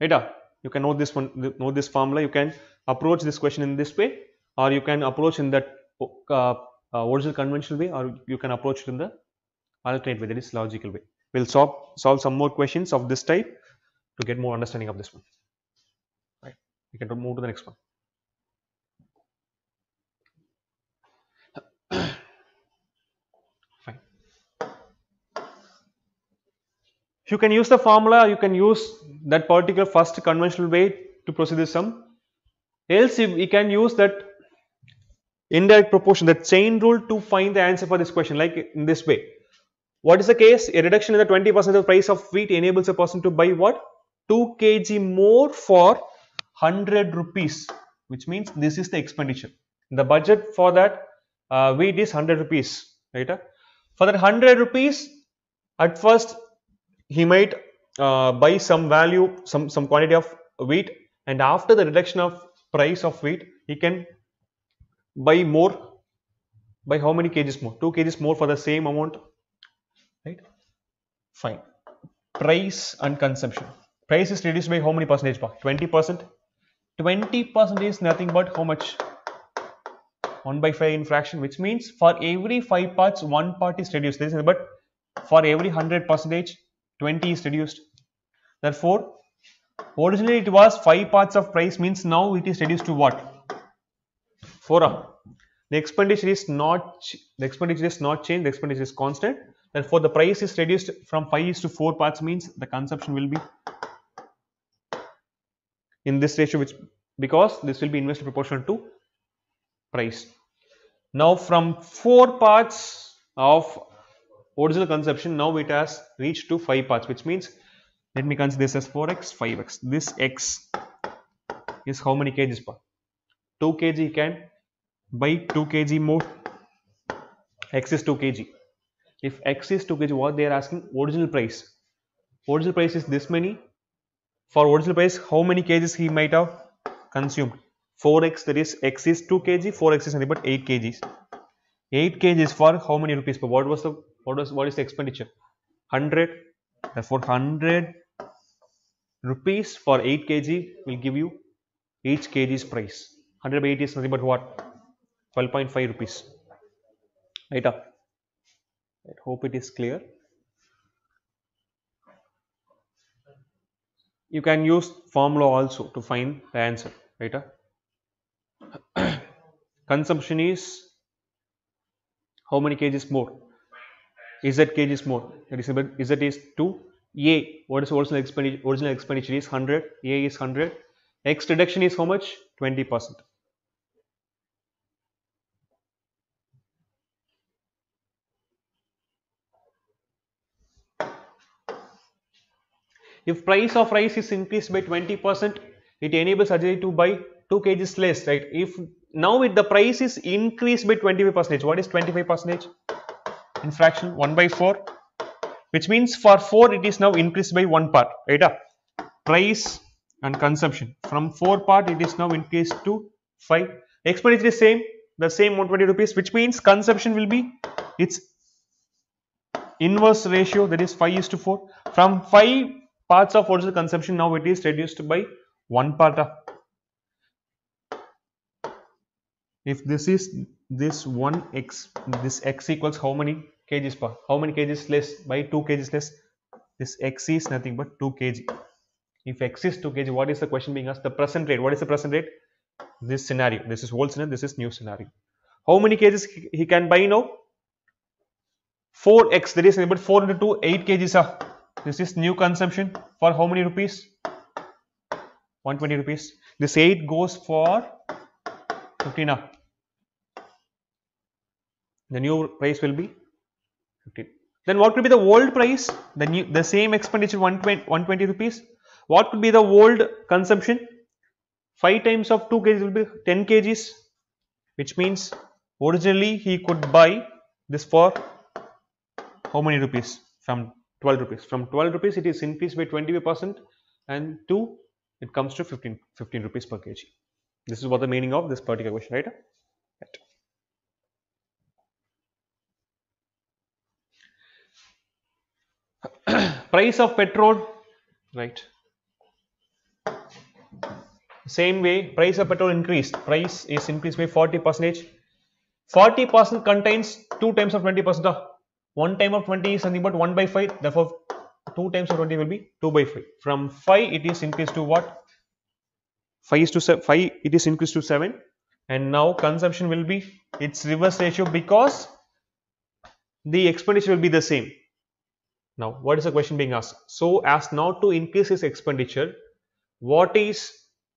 right ah, you can know this one know this formula you can approach this question in this way or you can approach in that uh, uh, original conventional way or you can approach it in the alternate way that is logical way. We'll solve solve some more questions of this type to get more understanding of this one. Right. We can move to the next one. Fine. You can use the formula you can use that particular first conventional way to proceed this sum. Else we can use that indirect proportion the chain rule to find the answer for this question like in this way. What is the case? A reduction in the 20 percent of the price of wheat enables a person to buy what? 2 kg more for 100 rupees which means this is the expenditure. The budget for that uh, wheat is 100 rupees right? For that 100 rupees at first he might uh, buy some value some some quantity of wheat and after the reduction of price of wheat he can buy more. By how many kgs more? 2 kgs more for the same amount. Right? Fine. Price and consumption. Price is reduced by how many percentage 20 percent? 20 percent is nothing but how much? 1 by 5 in fraction which means for every 5 parts one part is reduced. This is but for every 100 percentage 20 is reduced. Therefore originally it was 5 parts of price means now it is reduced to what 4 r the expenditure is not the expenditure is not changed the expenditure is constant. Therefore the price is reduced from 5 is to 4 parts means the consumption will be in this ratio which because this will be inversely proportional to price. Now from 4 parts of original consumption now it has reached to 5 parts which means let me consider this as 4x 5x this x is how many kgs per? 2 kg can buy 2 kg more x is 2 kg. If x is 2 kg what they are asking? Original price. Original price is this many. For original price how many kgs he might have consumed? 4x that is x is 2 kg 4x is nothing but 8 kgs. 8 kgs for how many rupees per? What was the what was what is the expenditure? 100 therefore 100 rupees for 8 kg will give you each kg's price. 100 by 8 is nothing but what 12.5 rupees. Right up I hope it is clear. You can use formula also to find the answer. Right ah? consumption is how many kgs more? Z kgs more? That is z is 2 a what is original expenditure original expenditure is 100 a is 100 x deduction is how much? 20 percent If price of rice is increased by 20%, it enables Ajay to buy 2 kgs less, right? If now if the price is increased by 25 percent, what is 25 percent? In fraction 1 by 4, which means for 4 it is now increased by 1 part, right? Ah, price and consumption from 4 part it is now increased to 5. Expenditure is same, the same 120 rupees, which means consumption will be its inverse ratio that is 5 is to 4. From 5 parts of original consumption now it is reduced by one part of. If this is this 1 x this x equals how many kgs per how many kgs less by 2 kgs less this x is nothing but 2 kg. If x is 2 kg what is the question being asked? The present rate. What is the present rate? This scenario. This is old scenario. This is new scenario. How many kgs he can buy now? 4x that is but 4 into 2 8 kgs are this is new consumption for how many rupees? 120 rupees. This 8 goes for 15 up the new price will be 15 then what could be the old price? The new the same expenditure 120 120 rupees. What could be the old consumption? 5 times of 2 kgs will be 10 kgs which means originally he could buy this for how many rupees? From 12 rupees. From 12 rupees it is increased by 25 percent and 2 it comes to 15 15 rupees per kg. This is what the meaning of this particular question right, right. price of petrol right? Same way price of petrol increased. Price is increased by 40 percentage. 40 percent contains 2 times of 20 percent 1 time of 20 is nothing but 1 by 5 therefore 2 times of 20 will be 2 by 5 from 5 it is increased to what? 5 is to 7 5 it is increased to 7 and now consumption will be its reverse ratio because the expenditure will be the same. Now what is the question being asked? So as not to increase his expenditure what is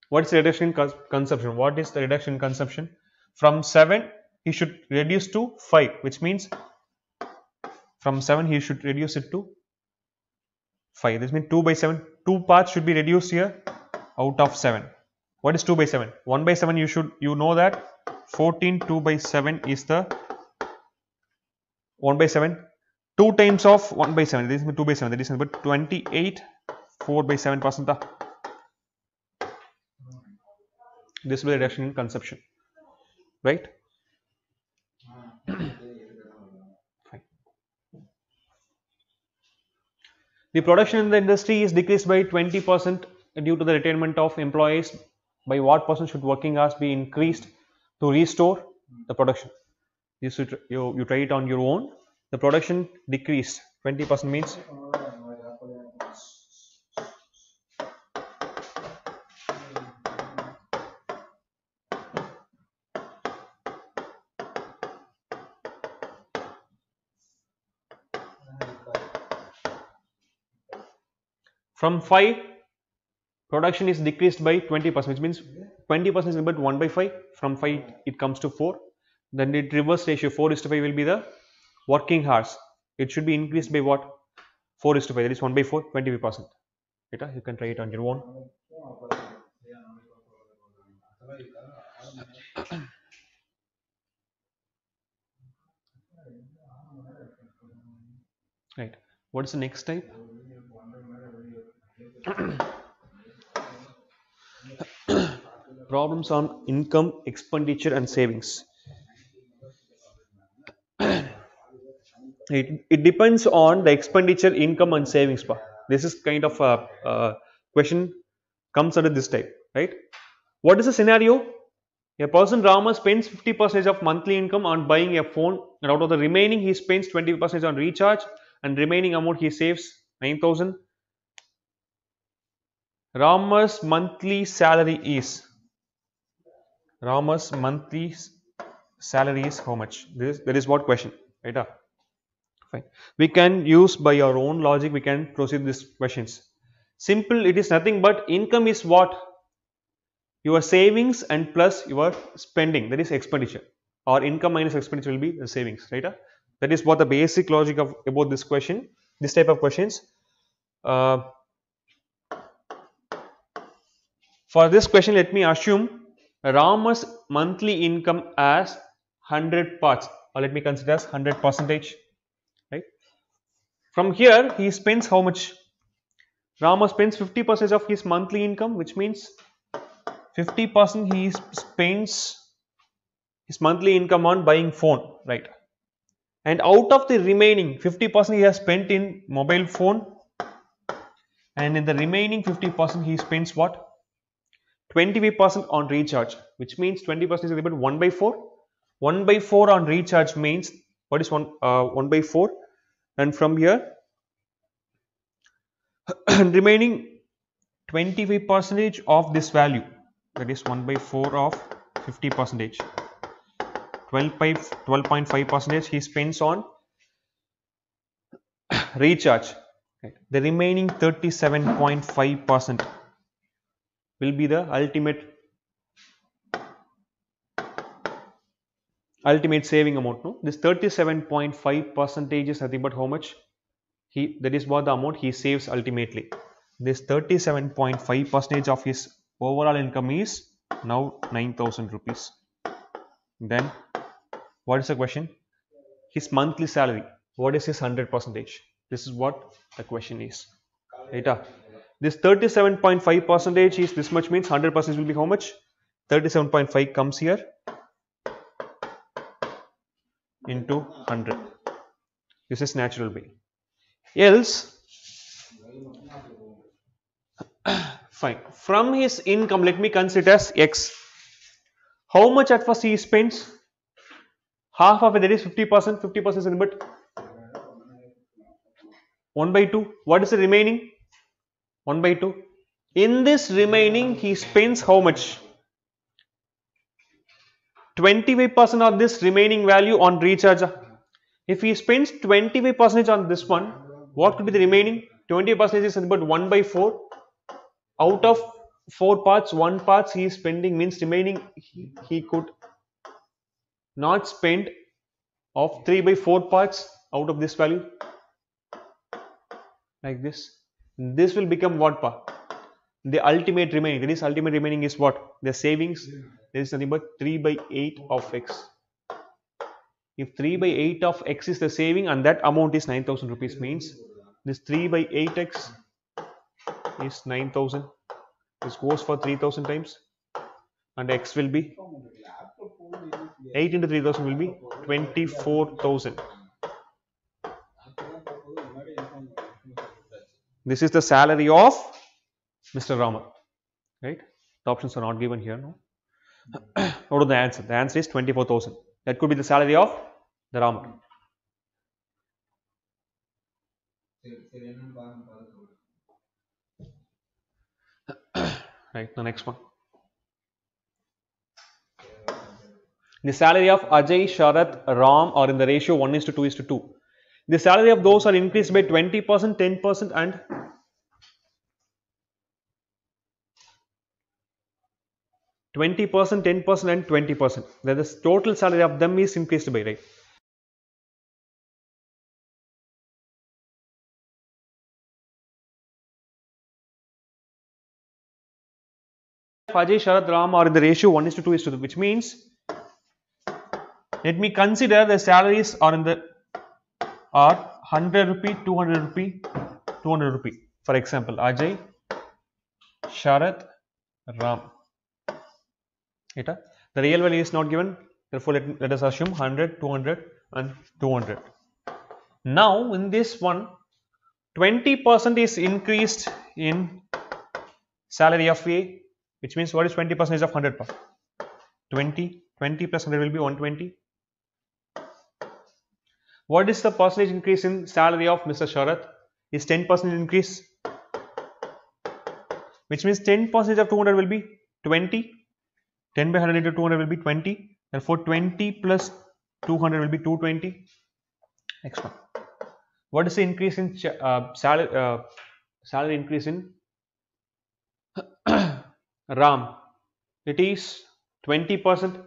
what is the reduction in cons- consumption? What is the reduction in consumption? From 7 he should reduce to 5 which means from 7 he should reduce it to 5 this means 2 by 7 two parts should be reduced here out of 7 what is 2 by 7 1 by 7 you should you know that 14 2 by 7 is the 1 by 7 2 times of 1 by 7 this is 2 by 7 that is but 28 4 by 7 percent this will be reduction in consumption right The production in the industry is decreased by 20 percent due to the retirement of employees. By what percent should working hours be increased to restore the production? You you try it on your own. The production decreased 20 percent means from 5 production is decreased by 20 percent which means 20 percent is about 1 by 5 from 5 it comes to 4 then the reverse ratio 4 is to 5 will be the working hours. It should be increased by what? 4 is to 5 that is 1 by 4 20 percent. Beta, you can try it on your own. Right. What is the next type problems on income expenditure and savings. It, it depends on the expenditure income and savings part. This is kind of a, a question comes under this type right? What is the scenario? A person Rama spends 50 percent of monthly income on buying a phone and out of the remaining he spends 20 percent on recharge and remaining amount he saves 9000 Rama's monthly salary is Rama's monthly salary is how much? This that is what question, right? ah? Fine. We can use by our own logic. We can proceed these questions. Simple. It is nothing but income is what your savings and plus your spending. That is expenditure. Or income minus expenditure will be the savings, right? ah? That is what the basic logic of about this question. This type of questions. Uh, For this question, let me assume Rama's monthly income as 100 parts or let me consider as 100 percentage, right? From here, he spends how much? Rama spends 50 percent of his monthly income, which means 50 percent he spends his monthly income on buying phone, right? And out of the remaining 50 percent he has spent in mobile phone, and in the remaining 50 percent he spends what? 25% on recharge which means 20% is about 1 by 4 1 by 4 on recharge means what is 1 uh, 1 by 4 and from here remaining 25 percentage of this value that is 1 by 4 of 50 percentage. 12 by 12.5 percentage he spends on recharge. The remaining 37.5 percent will be the ultimate ultimate saving amount no? This 37.5 percentage is nothing but how much? He that is what the amount he saves ultimately. This 37.5 percentage of his overall income is now 9000 rupees. Then what is the question? His monthly salary. What is his 100 percentage? This is what the question is. Right ah? This 37.5 percentage is this much means 100 percent will be how much 37.5 comes here into 100 this is natural way else Fine. From his income, let me consider as X. How much at first he spends? Half of it, that is 50%, 50% is in but 1 by 2. What is the remaining? 1 by 2. In this remaining, he spends how much? 25% of this remaining value on recharge. If he spends 25% on this one, what could be the remaining? 20% is about 1 by 4. Out of 4 parts, 1 parts he is spending means remaining he, he could not spend of 3 by 4 parts out of this value like this. This will become what pa? The ultimate remaining. That is ultimate remaining is what? The savings. There is nothing but 3 by 8 of x. If 3 by 8 of x is the saving and that amount is 9000 rupees means this 3 by 8x is 9000 this goes for 3000 times and x will be 8 into 3000 will be 24000 this is the salary of Mr. Rama right? The options are not given here no? What is the answer? The answer is 24000 that could be the salary of the Rama right the next one. The salary of Ajay, Sharat, Ram are in the ratio 1 is to 2 is to 2 the salary of those are increased by 20 percent 10 percent and Twenty percent, ten percent, and twenty percent. That is the total salary of them is increased by right. Ajay, Sharad, Ram are in the ratio 1 is to 2 is to 2 which means let me consider the salaries are in the are 100 rupee 200 rupee 200 rupee. For example Ajay Sharat Ram. Eta. the real value is not given. Therefore let, let us assume 100 200 and 200 now in this one 20 percent is increased in salary of A which means what is 20 percentage of 100 per 20 20 plus 100 will be 120 what is the percentage increase in salary of Mr. Sharat is 10 percent increase? Which means 10% of 200 will be 20 10 by 100 into 200 will be 20 therefore 20 plus 200 will be 220 next one. What is the increase in uh, salary uh, salary increase in ram? It is 20 percent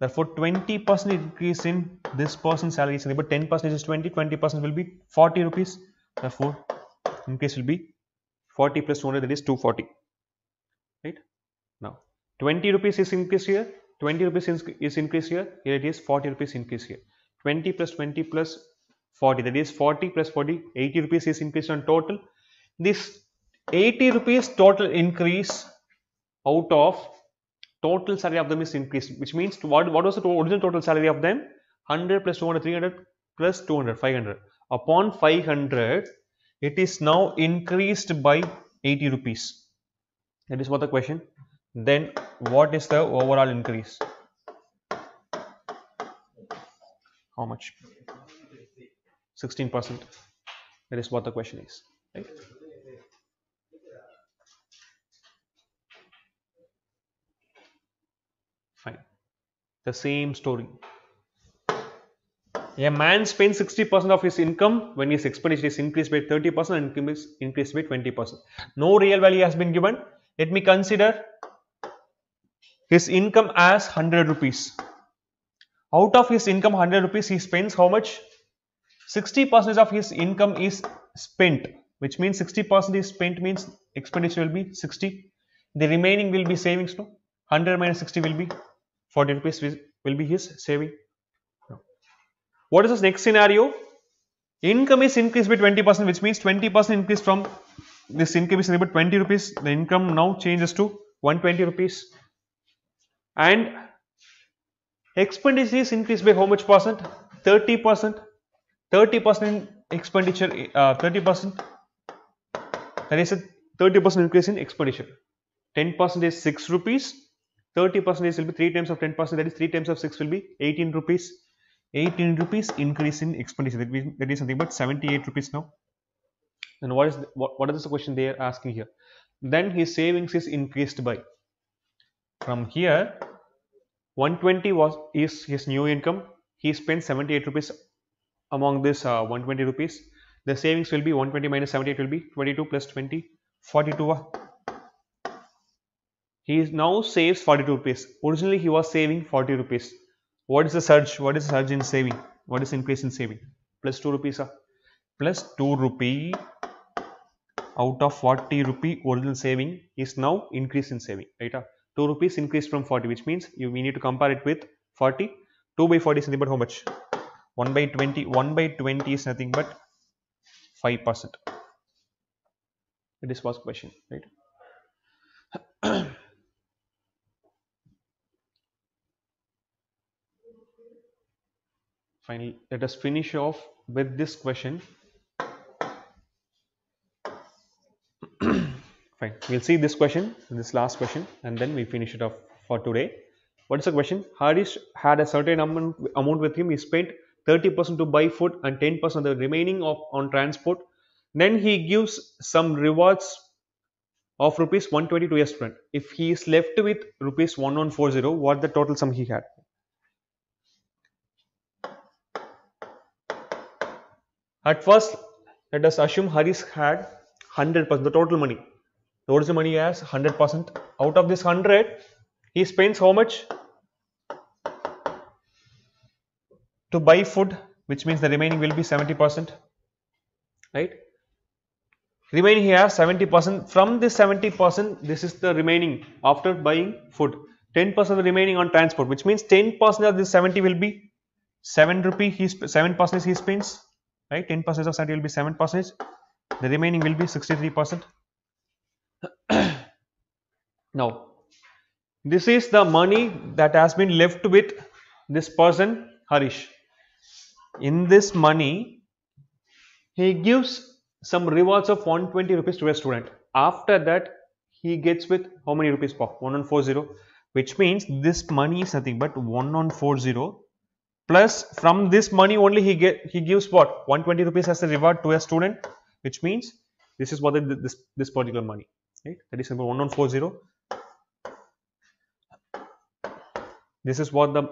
therefore 20 percent increase in this person's salary is but 10 percent is 20 20 percent will be 40 rupees. Therefore increase will be 40 plus 200 that is 240 right? Now 20 rupees is increase here 20 rupees is increase here here it is 40 rupees increase here. 20 plus 20 plus 40 that is 40 plus 40 80 rupees is increase on total. This 80 rupees total increase out of total salary of them is increased which means what, what was the original total salary of them? 100 plus 200 300 plus 200 500 upon 500 it is now increased by 80 rupees. That is what the question. Then what is the overall increase? How much? 16 percent. That is what the question is right fine the same story. A man spends 60 percent of his income when his expenditure is increased by 30 percent and income is increased by 20 percent. No real value has been given. Let me consider his income as 100 rupees. Out of his income 100 rupees he spends how much? 60 percent of his income is spent which means 60 percent is spent means expenditure will be 60 the remaining will be savings no? 100 minus 60 will be 40 rupees will be his saving. What is this next scenario? Income is increased by 20 percent which means 20 percent increase from this income is about 20 rupees. The income now changes to 120 rupees. And expenditure is increased by how much percent? 30 percent. 30 percent in expenditure uh, 30 percent. That is a 30 percent increase in expenditure. 10 percent is 6 rupees 30 percent will be 3 times of 10 percent that is 3 times of 6 will be 18 rupees. 18 rupees increase in expenditure that, means, that is something but 78 rupees now. And what is the, what, what is the question they are asking here? Then his savings is increased by from here 120 was is his new income. He spent 78 rupees among this uh, 120 rupees. The savings will be 120 minus 78 will be 22 plus 20 42 uh. He now saves 42 rupees. Originally he was saving 40 rupees. What is the surge? What is the surge in saving? What is increase in saving? Plus 2 rupees uh, plus 2 rupee out of 40 rupee original saving is now increase in saving right uh? 2 rupees increased from 40 which means you we need to compare it with 40 2 by 40 is nothing but how much? 1 by 20 1 by 20 is nothing but 5 percent. It is first question right finally let us finish off with this question. Fine. We'll see this question this last question and then we finish it off for today. What is the question? Harish had a certain amount, amount with him he spent 30% to buy food and 10% of the remaining of on transport. Then he gives some rewards of rupees 120 to a student. If he is left with rupees 1140 what the total sum he had at first let us assume harish had 100% the total money. The original money has 100% out of this 100 he spends how much? To buy food which means the remaining will be 70% right? Remaining he has 70% from this 70% this is the remaining after buying food. 10% the remaining on transport which means 10% of this 70 will be 7 rupee he 7 percent he spends right? 10 percent of 70 will be 7 percent. The remaining will be 63 percent. Now this is the money that has been left with this person Harish. In this money he gives some rewards of 120 rupees to a student. After that he gets with how many rupees per 1140 which means this money is nothing but 1140 plus from this money only he get he gives what? 120 rupees as a reward to a student which means this is what the, this this particular money right? That is number 1140 this is what the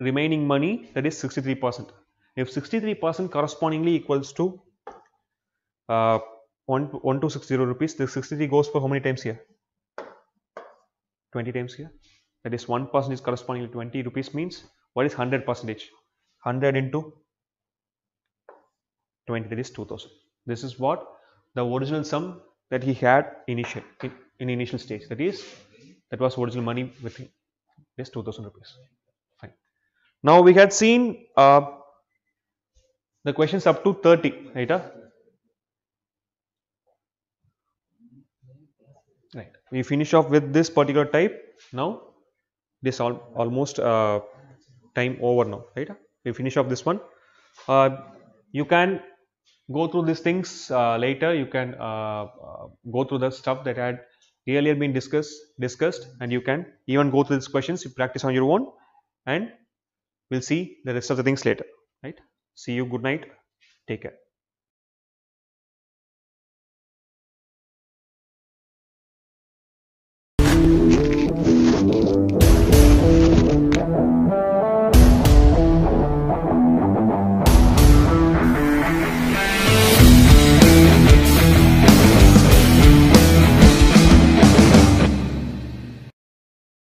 remaining money that is 63 percent. If 63 percent correspondingly equals to uh, 1 1260 rupees the 63 goes for how many times here? 20 times here. That is 1 percent is corresponding to 20 rupees means what is 100 percentage 100 into 20 that is 2000 this is what the original sum that he had initial in, in initial stage. That is that was original money with him is 2000 rupees. Fine. Now we had seen uh, the questions up to 30 right uh? right. We finish off with this particular type. Now this all almost uh, time over now right we finish off this one. Uh, you can go through these things uh, later. You can uh, go through the stuff that had earlier been discussed discussed and you can even go through these questions. You practice on your own and we'll see the rest of the things later. Right? See you. Good night. Take care